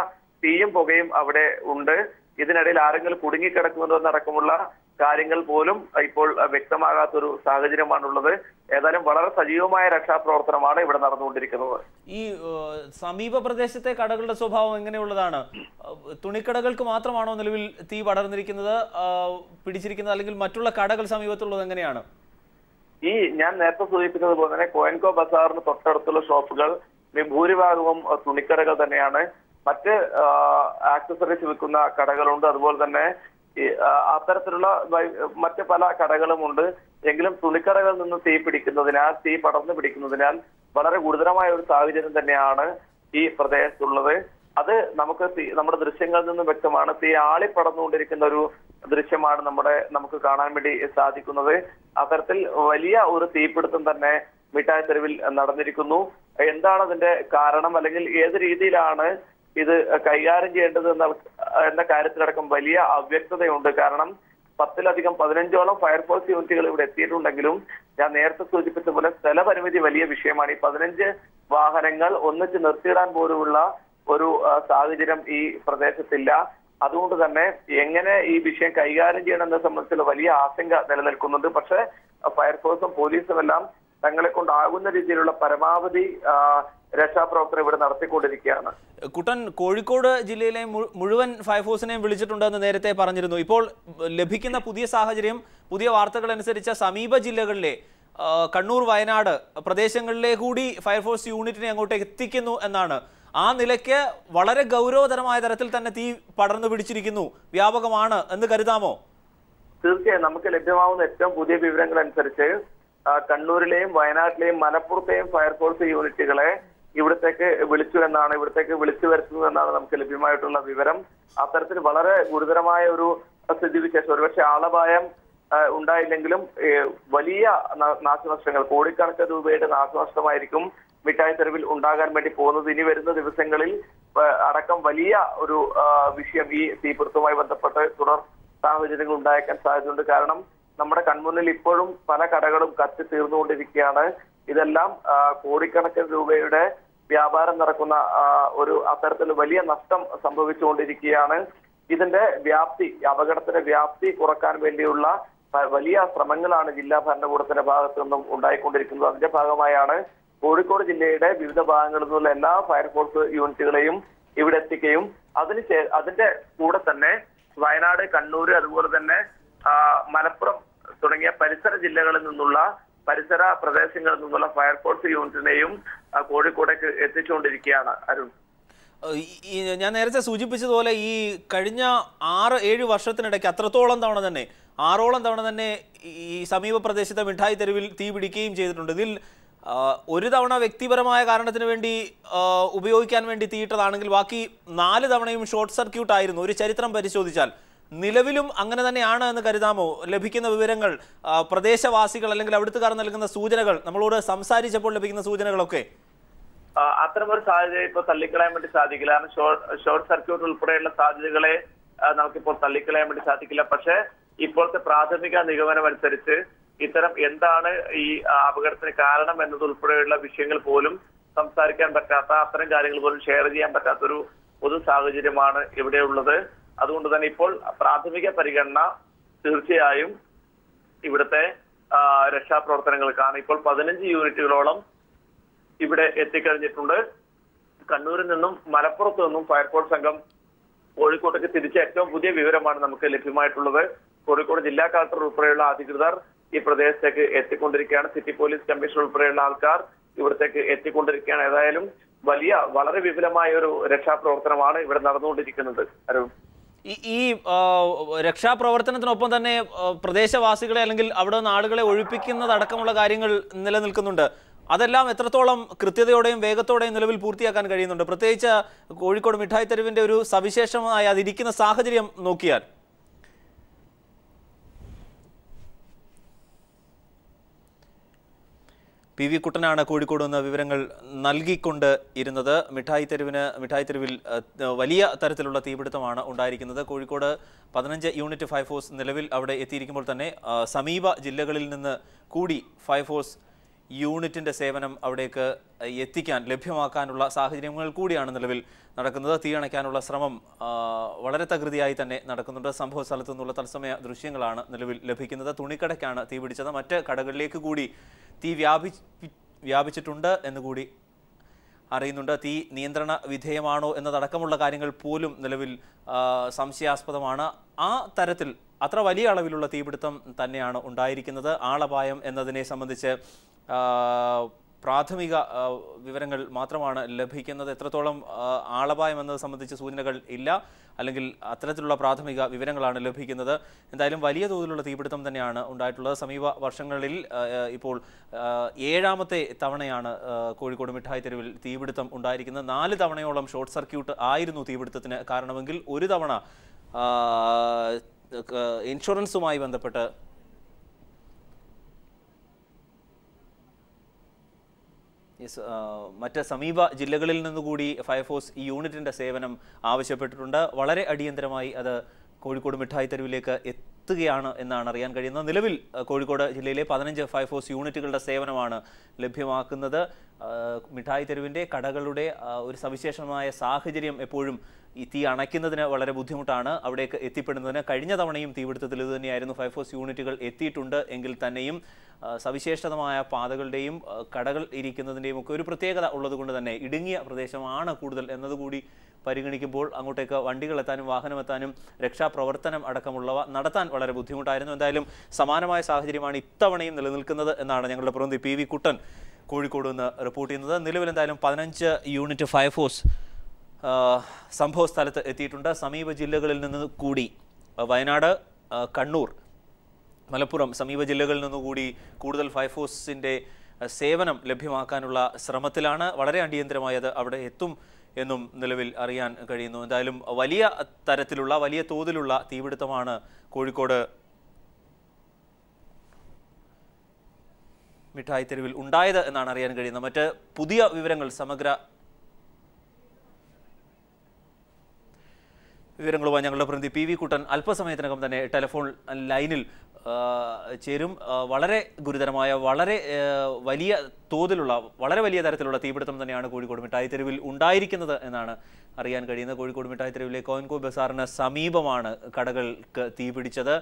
തീയും പുകയും അവിടെ ഉണ്ട്. ഇതിനിടയിൽ ആരെങ്കിലും കുടുങ്ങിക്കിടക്കുന്നുണ്ടോ എന്നടക്കമുള്ള കാര്യങ്ങൾ പോലും ഇപ്പോൾ വ്യക്തമാകാത്തൊരു സാഹചര്യമാണുള്ളത്. ഏതായാലും വളരെ സജീവമായ രക്ഷാപ്രവർത്തനമാണ് ഇവിടെ നടന്നുകൊണ്ടിരിക്കുന്നത്. ഈ സമീപ പ്രദേശത്തെ കടകളുടെ സ്വഭാവം എങ്ങനെയുള്ളതാണ്? തുണിക്കടകൾക്ക് മാത്രമാണോ നിലവിൽ തീ പടർന്നിരിക്കുന്നത്? പിടിച്ചിരിക്കുന്നത്? അല്ലെങ്കിൽ മറ്റുള്ള കടകൾ സമീപത്തുള്ളത് എങ്ങനെയാണ്? ഈ ഞാൻ നേരത്തെ സൂചിപ്പിച്ചത് പോലെ തന്നെ കോയൻകോ ബസാറിന് തൊട്ടടുത്തുള്ള ഷോപ്പുകൾ ഭൂരിഭാഗവും തുണിക്കടകൾ തന്നെയാണ്. മറ്റ് ആക്സസറീസ് വിൽക്കുന്ന കടകളുണ്ട്. അതുപോലെ തന്നെ അത്തരത്തിലുള്ള മറ്റ് പല കടകളുമുണ്ട് എങ്കിലും തുണിക്കടകളിൽ നിന്ന് തീ പിടിക്കുന്നതിനാൽ തീ പടർന്നു പിടിക്കുന്നതിനാൽ വളരെ ഗുരുതരമായ ഒരു സാഹചര്യം തന്നെയാണ് ഈ പ്രദേശത്തുള്ളത്. അത് നമുക്ക് നമ്മുടെ ദൃശ്യങ്ങളിൽ നിന്നും വ്യക്തമാണ്. തീ ആളി പടർന്നുകൊണ്ടിരിക്കുന്ന ഒരു ദൃശ്യമാണ് നമ്മുടെ നമുക്ക് കാണാൻ വേണ്ടി സാധിക്കുന്നത്. അത്തരത്തിൽ വലിയ ഒരു തീപിടുത്തം തന്നെ മിഠായി തെരുവിൽ നടന്നിരിക്കുന്നു. എന്താണ് അതിന്റെ കാരണം? അല്ലെങ്കിൽ ഏത് രീതിയിലാണ് ഇത് കൈകാര്യം ചെയ്യേണ്ടത് എന്ന എന്ന കാര്യത്തിലടക്കം വലിയ അവ്യക്തതയുണ്ട്. കാരണം പത്തിലധികം പതിനഞ്ചോളം ഫയർഫോഴ്സ് യൂണിറ്റുകൾ ഇവിടെ എത്തിയിട്ടുണ്ടെങ്കിലും ഞാൻ നേരത്തെ സൂചിപ്പിച്ച പോലെ സ്ഥലപരിമിതി വലിയ വിഷയമാണ്. ഈ പതിനഞ്ച് വാഹനങ്ങൾ ഒന്നിച്ച് നിർത്തിയിടാൻ പോലുമുള്ള ഒരു സാഹചര്യം ഈ പ്രദേശത്തില്ല. അതുകൊണ്ട് തന്നെ എങ്ങനെ ഈ വിഷയം കൈകാര്യം ചെയ്യണം എന്നെ സംബന്ധിച്ചുള്ള വലിയ ആശങ്ക നിലനിൽക്കുന്നുണ്ട്. പക്ഷേ ഫയർഫോഴ്സും പോലീസും എല്ലാം തങ്ങളെ കൊണ്ടാകുന്ന രീതിയിലുള്ള പരമാവധി രക്ഷാപ്രവർത്തനം ഇവിടെ നടത്തിക്കൊണ്ടിരിക്കുകയാണ്. കുട്ടൻ കോഴിക്കോട് ജില്ലയിലെ മുഴുവൻ ഫയർഫോഴ്സിനെയും വിളിച്ചിട്ടുണ്ടെന്ന് നേരത്തെ പറഞ്ഞിരുന്നു. ഇപ്പോൾ ലഭിക്കുന്ന പുതിയ സാഹചര്യം പുതിയ വാർത്തകൾ അനുസരിച്ച സമീപ ജില്ലകളിലെ കണ്ണൂർ വയനാട് പ്രദേശങ്ങളിലെ കൂടി ഫയർഫോഴ്സ് യൂണിറ്റിനെ അങ്ങോട്ട് എത്തിക്കുന്നു എന്നാണ് ആ നിലയ്ക്ക് വളരെ ഗൗരവതരമായ തരത്തിൽ തന്നെ തീ പടർന്നു പിടിച്ചിരിക്കുന്നു. വ്യാപകമാണ് എന്ന് കരുതാമോ? തീർച്ചയായും. നമുക്ക് ലഭ്യമാവുന്ന ഏറ്റവും പുതിയ വിവരങ്ങൾ അനുസരിച്ച് കണ്ണൂരിലെയും വയനാട്ടിലെയും മലപ്പുറത്തെയും ഫയർഫോഴ്സ് യൂണിറ്റുകളെ ഇവിടത്തേക്ക് വിളിച്ചു എന്നാണ് ഇവിടത്തേക്ക് വിളിച്ചു വരുത്തുന്നത് എന്നാണ് നമുക്ക് ലഭ്യമായിട്ടുള്ള വിവരം. അത്തരത്തിൽ വളരെ ഗുരുതരമായ ഒരു സ്ഥിതിവിശേഷം ഒരുപക്ഷെ ആളപായം ഉണ്ടായില്ലെങ്കിലും വലിയ നാശനഷ്ടങ്ങൾ കോടിക്കണക്കിന് രൂപയുടെ നാശനഷ്ടമായിരിക്കും മിഠായി തെരുവിൽ ഉണ്ടാകാൻ വേണ്ടി പോകുന്നത് ഇനി വരുന്ന ദിവസങ്ങളിൽ അടക്കം വലിയ ഒരു വിഷയം ഈ തീപിടുത്തവുമായി ബന്ധപ്പെട്ട് തുടർ സാഹചര്യങ്ങൾ ഉണ്ടായേക്കാൻ സാധ്യതയുണ്ട്. കാരണം നമ്മുടെ കൺമുന്നിൽ ഇപ്പോഴും പല കടകളും കത്തി തീർന്നുകൊണ്ടിരിക്കുകയാണ്. ഇതെല്ലാം കോടിക്കണക്കിന് രൂപയുടെ വ്യാപാരം നടക്കുന്ന ഒരു അത്തരത്തിൽ വലിയ നഷ്ടം സംഭവിച്ചുകൊണ്ടിരിക്കുകയാണ്. ഇതിന്റെ വ്യാപ്തി അപകടത്തിന്റെ വ്യാപ്തി കുറയ്ക്കാൻ വേണ്ടിയുള്ള വലിയ ശ്രമങ്ങളാണ് ജില്ലാ ഭരണകൂടത്തിന്റെ ഭാഗത്തു നിന്നും ഉണ്ടായിക്കൊണ്ടിരിക്കുന്നത്. അതിന്റെ ഭാഗമായാണ് കോഴിക്കോട് ജില്ലയുടെ വിവിധ ഭാഗങ്ങളിൽ നിന്നുള്ള എല്ലാ ഫയർഫോഴ്സ് യൂണിറ്റുകളെയും ഇവിടെ എത്തിക്കുകയും അതിന് അതിന്റെ കൂടെ തന്നെ വയനാട് കണ്ണൂർ അതുപോലെ തന്നെ മലപ്പുറം തുടങ്ങിയ പരിസര ജില്ലകളിൽ നിന്നുള്ള പരിസര പ്രദേശങ്ങളിൽ നിന്നുള്ള ഫയർഫോഴ്സ് യൂണിറ്റിനെയും കോഴിക്കോടേക്ക് എത്തിച്ചുകൊണ്ടിരിക്കുകയാണ് അരുൺ. ഞാൻ നേരത്തെ സൂചിപ്പിച്ചതുപോലെ ഈ കഴിഞ്ഞ ആറ് ഏഴ് വർഷത്തിനിടയ്ക്ക് അത്രത്തോളം തവണ തന്നെ ആറോളം തവണ തന്നെ ഈ സമീപ പ്രദേശത്തെ മിഠായി തെരുവിൽ തീ പിടിക്കുകയും ചെയ്തിട്ടുണ്ട്. ഇതിൽ ഒരു തവണ വ്യക്തിപരമായ കാരണത്തിന് വേണ്ടി ഉപയോഗിക്കാൻ വേണ്ടി തീയിട്ടതാണെങ്കിൽ ബാക്കി നാല് തവണയും ഷോർട്ട് സർക്യൂട്ട് ആയിരുന്നു. ഒരു ചരിത്രം പരിശോധിച്ചാൽ നിലവിലും അങ്ങനെ തന്നെയാണ് എന്ന് കരുതാമോ? ലഭിക്കുന്ന വിവരങ്ങൾ പ്രദേശവാസികൾ അല്ലെങ്കിൽ അവിടുത്തുകാർ നൽകുന്ന സൂചനകൾ നമ്മളോട് സംസാരിച്ചപ്പോൾ ലഭിക്കുന്ന സൂചനകളൊക്കെ? അത്തരമൊരു സാധ്യത ഇപ്പൊ തള്ളിക്കളയാൻ വേണ്ടി സാധിക്കില്ല. കാരണം ഷോർട്ട് സർക്യൂട്ട് ഉൾപ്പെടെയുള്ള സാധ്യതകളെ നമുക്കിപ്പോൾ തള്ളിക്കളയാൻ വേണ്ടി സാധിക്കില്ല. പക്ഷേ ഇപ്പോഴത്തെ പ്രാഥമിക നിഗമനം അനുസരിച്ച് ഇത്തരം എന്താണ് ഈ അപകടത്തിന് കാരണം എന്നതുൾപ്പെടെയുള്ള വിഷയങ്ങൾ പോലും സംസാരിക്കാൻ പറ്റാത്ത അത്തരം കാര്യങ്ങൾ പോലും ഷെയർ ചെയ്യാൻ പറ്റാത്തൊരു പൊതു സാഹചര്യമാണ് ഇവിടെയുള്ളത് അതുകൊണ്ട് തന്നെ ഇപ്പോൾ പ്രാഥമിക പരിഗണന തീർച്ചയായും ഇവിടുത്തെ രക്ഷാപ്രവർത്തനങ്ങൾക്കാണ്. ഇപ്പോൾ പതിനഞ്ച് യൂണിറ്റുകളോളം ഇവിടെ എത്തിക്കഴിഞ്ഞിട്ടുണ്ട്. കണ്ണൂരിൽ നിന്നും മലപ്പുറത്തു നിന്നും ഫയർഫോഴ്സ് സംഘം കോഴിക്കോട്ടേക്ക് തിരിച്ച ഏറ്റവും പുതിയ വിവരമാണ് നമുക്ക് ലഭ്യമായിട്ടുള്ളത്. കോഴിക്കോട് ജില്ലാ കളക്ടർ ഉൾപ്പെടെയുള്ള അധികൃതർ ഈ പ്രദേശത്തേക്ക് എത്തിക്കൊണ്ടിരിക്കുകയാണ് സിറ്റി പോലീസ് കമ്മീഷണർ ഉൾപ്പെടെയുള്ള ആൾക്കാർ. ഇവിടത്തേക്ക് എത്തിക്കൊണ്ടിരിക്കുകയാണ്. ഏതായാലും വലിയ വളരെ വിപുലമായ ഒരു രക്ഷാപ്രവർത്തനമാണ് ഇവിടെ നടന്നുകൊണ്ടിരിക്കുന്നത്. അരുൺ. ഈ രക്ഷാപ്രവർത്തനത്തിനൊപ്പം തന്നെ പ്രദേശവാസികളെ അല്ലെങ്കിൽ അവിടെ നിന്ന് ആളുകളെ ഒഴിപ്പിക്കുന്നതടക്കമുള്ള കാര്യങ്ങൾ നിലനിൽക്കുന്നുണ്ട്. അതെല്ലാം എത്രത്തോളം കൃത്യതയോടെയും വേഗത്തോടെയും നിലവിൽ പൂർത്തിയാക്കാൻ കഴിയുന്നുണ്ട്? പ്രത്യേകിച്ച് കോഴിക്കോട് മിഠായി തെരുവിന്റെ ഒരു സവിശേഷമായ അതിരിക്കുന്ന സാഹചര്യം നോക്കിയാൽ. പി വി കുട്ടനാണ് കോഴിക്കോട് നിന്ന് വിവരങ്ങൾ നൽകിക്കൊണ്ട് ഇരുന്നത്. മിഠായി തെരുവിന് മിഠായി തെരുവിൽ വലിയ തരത്തിലുള്ള തീപിടുത്തമാണ് ഉണ്ടായിരിക്കുന്നത്. കോഴിക്കോട് പതിനഞ്ച് യൂണിറ്റ് ഫയർഫോഴ്സ് നിലവിൽ അവിടെ എത്തിയിരിക്കുമ്പോൾ തന്നെ സമീപ ജില്ലകളിൽ നിന്ന് കൂടി ഫയർഫോഴ്സ് യൂണിറ്റിന്റെ സേവനം അവിടേക്ക് എത്തിക്കാൻ ലഭ്യമാക്കാനുള്ള സാഹചര്യങ്ങൾ കൂടിയാണ് നിലവിൽ നടക്കുന്നത്. തീയണയ്ക്കാനുള്ള ശ്രമം വളരെ തകൃതിയായി തന്നെ നടക്കുന്നുണ്ട്. സംഭവ സ്ഥലത്തു നിന്നുള്ള തത്സമയ ദൃശ്യങ്ങളാണ് നിലവിൽ ലഭിക്കുന്നത്. തുണിക്കടയ്ക്കാണ് തീ പിടിച്ചത്. മറ്റ് കടകളിലേക്ക് കൂടി തീ വ്യാപി വ്യാപിച്ചിട്ടുണ്ട് എന്നുകൂടി അറിയുന്നുണ്ട്. തീ നിയന്ത്രണ വിധേയമാണോ എന്നതടക്കമുള്ള കാര്യങ്ങൾ പോലും നിലവിൽ സംശയാസ്പദമാണ്. ആ തരത്തിൽ അത്ര വലിയ അളവിലുള്ള തീപിടുത്തം തന്നെയാണ് ഉണ്ടായിരിക്കുന്നത്. ആളപായം എന്നതിനെ സംബന്ധിച്ച് പ്രാഥമിക വിവരങ്ങൾ മാത്രമാണ് ലഭിക്കുന്നത്. എത്രത്തോളം ആളപായം എന്നത് സംബന്ധിച്ച് സൂചനകൾ ഇല്ല. അല്ലെങ്കിൽ അത്തരത്തിലുള്ള പ്രാഥമിക വിവരങ്ങളാണ് ലഭിക്കുന്നത്. എന്തായാലും വലിയ തോതിലുള്ള തീപിടുത്തം തന്നെയാണ് ഉണ്ടായിട്ടുള്ളത്. സമീപ വർഷങ്ങളിൽ ഇപ്പോൾ ഏഴാമത്തെ തവണയാണ് കോഴിക്കോട് മിഠായി തെരുവിൽ തീപിടുത്തം ഉണ്ടായിരിക്കുന്നത്. നാല് തവണയോളം ഷോർട്ട് സർക്യൂട്ട് ആയിരുന്നു തീപിടുത്തത്തിന് കാരണമെങ്കിൽ ഒരു തവണ ഇൻഷുറൻസുമായി ബന്ധപ്പെട്ട് യെസ് ആ, മറ്റ് സമീപ ജില്ലകളിൽ നിന്നുകൂടി ഫയർഫോഴ്സ് ഈ യൂണിറ്റിന്റെ സേവനം ആവശ്യപ്പെട്ടിട്ടുണ്ട്. വളരെ അടിയന്തരമായി അത് കോഴിക്കോട് മിഠായി തെരുവിലേക്ക് എത്തുകയാണ് എന്നാണ് അറിയാൻ കഴിയുന്നത്. നിലവിൽ കോഴിക്കോട് ജില്ലയിലെ പതിനഞ്ച് ഫയർഫോഴ്സ് യൂണിറ്റുകളുടെ സേവനമാണ് ലഭ്യമാക്കുന്നത്. മിഠായി തെരുവിന്റെ കടകളുടെ ഒരു സവിശേഷമായ സാഹചര്യം എപ്പോഴും ഈ തീ അണയ്ക്കുന്നതിന് വളരെ ബുദ്ധിമുട്ടാണ്. അവിടേക്ക് എത്തിപ്പെടുന്നതിന് കഴിഞ്ഞ തവണയും തീപിടുത്തത്തിൽ ഇത് തന്നെയായിരുന്നു ഫയർഫോഴ്സ് യൂണിറ്റുകൾ എത്തിയിട്ടുണ്ട്. എങ്കിൽ തന്നെയും സവിശേഷതമായ പാതകളുടെയും കടകൾ ഇരിക്കുന്നതിന്റെയും ഒക്കെ ഒരു പ്രത്യേകത ഉള്ളതുകൊണ്ട് തന്നെ ഇടുങ്ങിയ പ്രദേശമാണ് കൂടുതൽ എന്നതുകൂടി പരിഗണിക്കുമ്പോൾ അങ്ങോട്ടേക്ക് വണ്ടികൾ എത്താനും വാഹനമെത്താനും രക്ഷാപ്രവർത്തനം അടക്കമുള്ളവ നടത്താൻ വളരെ ബുദ്ധിമുട്ടായിരുന്നു. എന്തായാലും സമാനമായ സാഹചര്യമാണ് ഇത്തവണയും നിലനിൽക്കുന്നത് എന്നാണ് ഞങ്ങളുടെ പ്രതിനിധി പി വി കുട്ടൻ കോഴിക്കോട് നിന്ന് റിപ്പോർട്ട് ചെയ്യുന്നത്. നിലവിൽ എന്തായാലും പതിനഞ്ച് യൂണിറ്റ് ഫയർഫോഴ്സ് സംഭവ സ്ഥലത്ത് എത്തിയിട്ടുണ്ട്. സമീപ ജില്ലകളിൽ നിന്ന് കൂടി വയനാട് കണ്ണൂർ മലപ്പുറം സമീപ ജില്ലകളിൽ നിന്നുകൂടി കൂടുതൽ ഫയർഫോഴ്സിന്റെ സേവനം ലഭ്യമാക്കാനുള്ള ശ്രമത്തിലാണ്. വളരെ അടിയന്തരമായി അത് അവിടെ എത്തും എന്നും നിലവിൽ അറിയാൻ കഴിയുന്നു. എന്തായാലും വലിയ തരത്തിലുള്ള വലിയ തോതിലുള്ള തീപിടുത്തമാണ് കോഴിക്കോട് മിഠായി തെരുവിൽ ഉണ്ടായത് എന്നാണ് അറിയാൻ കഴിയുന്നത്. മറ്റ് പുതിയ വിവരങ്ങൾ സമഗ്ര വിവരങ്ങളുമായി ഞങ്ങളുടെ പ്രതിനിധി പി വി കുട്ടൻ അല്പസമയത്തിനകം തന്നെ ടെലിഫോൺ ലൈനിൽ ചേരും. വളരെ ഗുരുതരമായ വളരെ വലിയ തോതിലുള്ള വളരെ വലിയ തരത്തിലുള്ള തീപിടുത്തം തന്നെയാണ് കോഴിക്കോട് മിഠായി തെരുവിൽ ഉണ്ടായിരിക്കുന്നത് എന്നാണ് അറിയാൻ കഴിയുന്നത്. കോഴിക്കോട് മിഠായി തെരുവിലെ കോയൻകോ ബസാറിന് സമീപമാണ് കടകൾക്ക് തീപിടിച്ചത്.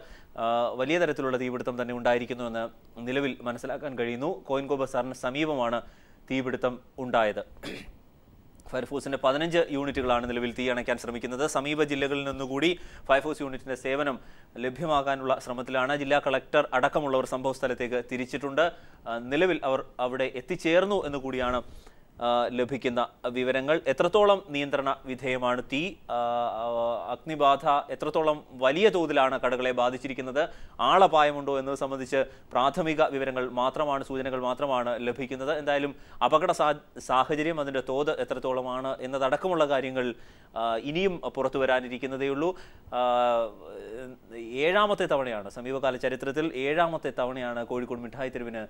വലിയ തരത്തിലുള്ള തീപിടുത്തം തന്നെ ഉണ്ടായിരിക്കുന്നുവെന്ന് നിലവിൽ മനസ്സിലാക്കാൻ കഴിയുന്നു. കോയൻകോ ബസാറിന് സമീപമാണ് തീപിടുത്തം ഉണ്ടായത്. ഫയർഫോഴ്സിന്റെ പതിനഞ്ച് യൂണിറ്റുകളാണ് നിലവിൽ തീ അണയ്ക്കാൻ ശ്രമിക്കുന്നത്. സമീപ ജില്ലകളിൽ നിന്നുകൂടി ഫയർഫോഴ്സ് യൂണിറ്റിന്റെ സേവനം ലഭ്യമാകാനുള്ള ശ്രമത്തിലാണ് ജില്ലാ കളക്ടർ അടക്കമുള്ളവർ സംഭവ സ്ഥലത്തേക്ക് തിരിച്ചിട്ടുണ്ട് നിലവിൽ അവർ അവിടെ എത്തിച്ചേർന്നു എന്ന് കൂടിയാണ് ലഭിക്കുന്ന വിവരങ്ങൾ. എത്രത്തോളം നിയന്ത്രണ വിധേയമാണ് തീ? അഗ്നിബാധ എത്രത്തോളം വലിയ തോതിലാണ് കടകളെ ബാധിച്ചിരിക്കുന്നത്? ആളപായമുണ്ടോ എന്നത് സംബന്ധിച്ച് പ്രാഥമിക വിവരങ്ങൾ മാത്രമാണ് സൂചനകൾ മാത്രമാണ് ലഭിക്കുന്നത്. എന്തായാലും അപകട സാഹചര്യം അതിന്റെ തോത് എത്രത്തോളമാണ് എന്നതടക്കമുള്ള കാര്യങ്ങൾ ഇനിയും പുറത്തു വരാനിരിക്കുന്നതേയുള്ളൂ ഏഴാമത്തെ തവണയാണ് സമീപകാല ചരിത്രത്തിൽ ഏഴാമത്തെ തവണയാണ് കോഴിക്കോട് മിഠായി തെരുവിന്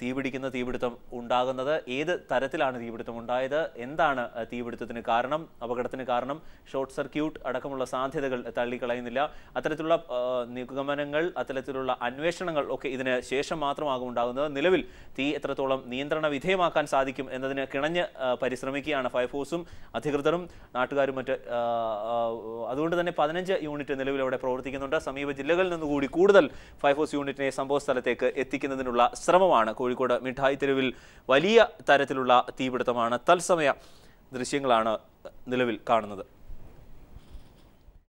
തീപിടിക്കുന്ന തീപിടുത്തം ഉണ്ടാകുന്നത്. ഏത് തരത്തിലാണ് തീപിടുത്തം ഉണ്ടായത്? എന്താണ് തീപിടുത്തത്തിന് കാരണം അപകടത്തിന് കാരണം? ഷോർട്ട് സർക്യൂട്ട് അടക്കമുള്ള സാധ്യതകൾ തള്ളിക്കളയുന്നില്ല. അത്തരത്തിലുള്ള നിഗമനങ്ങൾ അത്തരത്തിലുള്ള അന്വേഷണങ്ങൾ ഒക്കെ ഇതിന് ശേഷം മാത്രമാകും ഉണ്ടാകുന്നത്. നിലവിൽ തീ എത്രത്തോളം നിയന്ത്രണ വിധേയമാക്കാൻ സാധിക്കും എന്നതിന് കിണഞ്ഞ് പരിശ്രമിക്കുകയാണ് ഫയർഫോഴ്സും അധികൃതരും നാട്ടുകാരും മറ്റ് അതുകൊണ്ട് തന്നെ പതിനഞ്ച് യൂണിറ്റ് നിലവിൽ അവിടെ പ്രവർത്തിക്കുന്നുണ്ട്. സമീപ ജില്ലകളിൽ നിന്നുകൂടി കൂടുതൽ ഫയർഫോഴ്സ് യൂണിറ്റിനെ സംഭവ സ്ഥലത്തേക്ക് എത്തിക്കുന്നതിനുള്ള ശ്രമമാണ് കോഴിക്കോട് മിഠായി തെരുവിൽ വലിയ തരത്തിലുള്ള തീപിടുത്തമാണ് തത്സമയ ദൃശ്യങ്ങളാണ് നിലവിൽ കാണുന്നത്.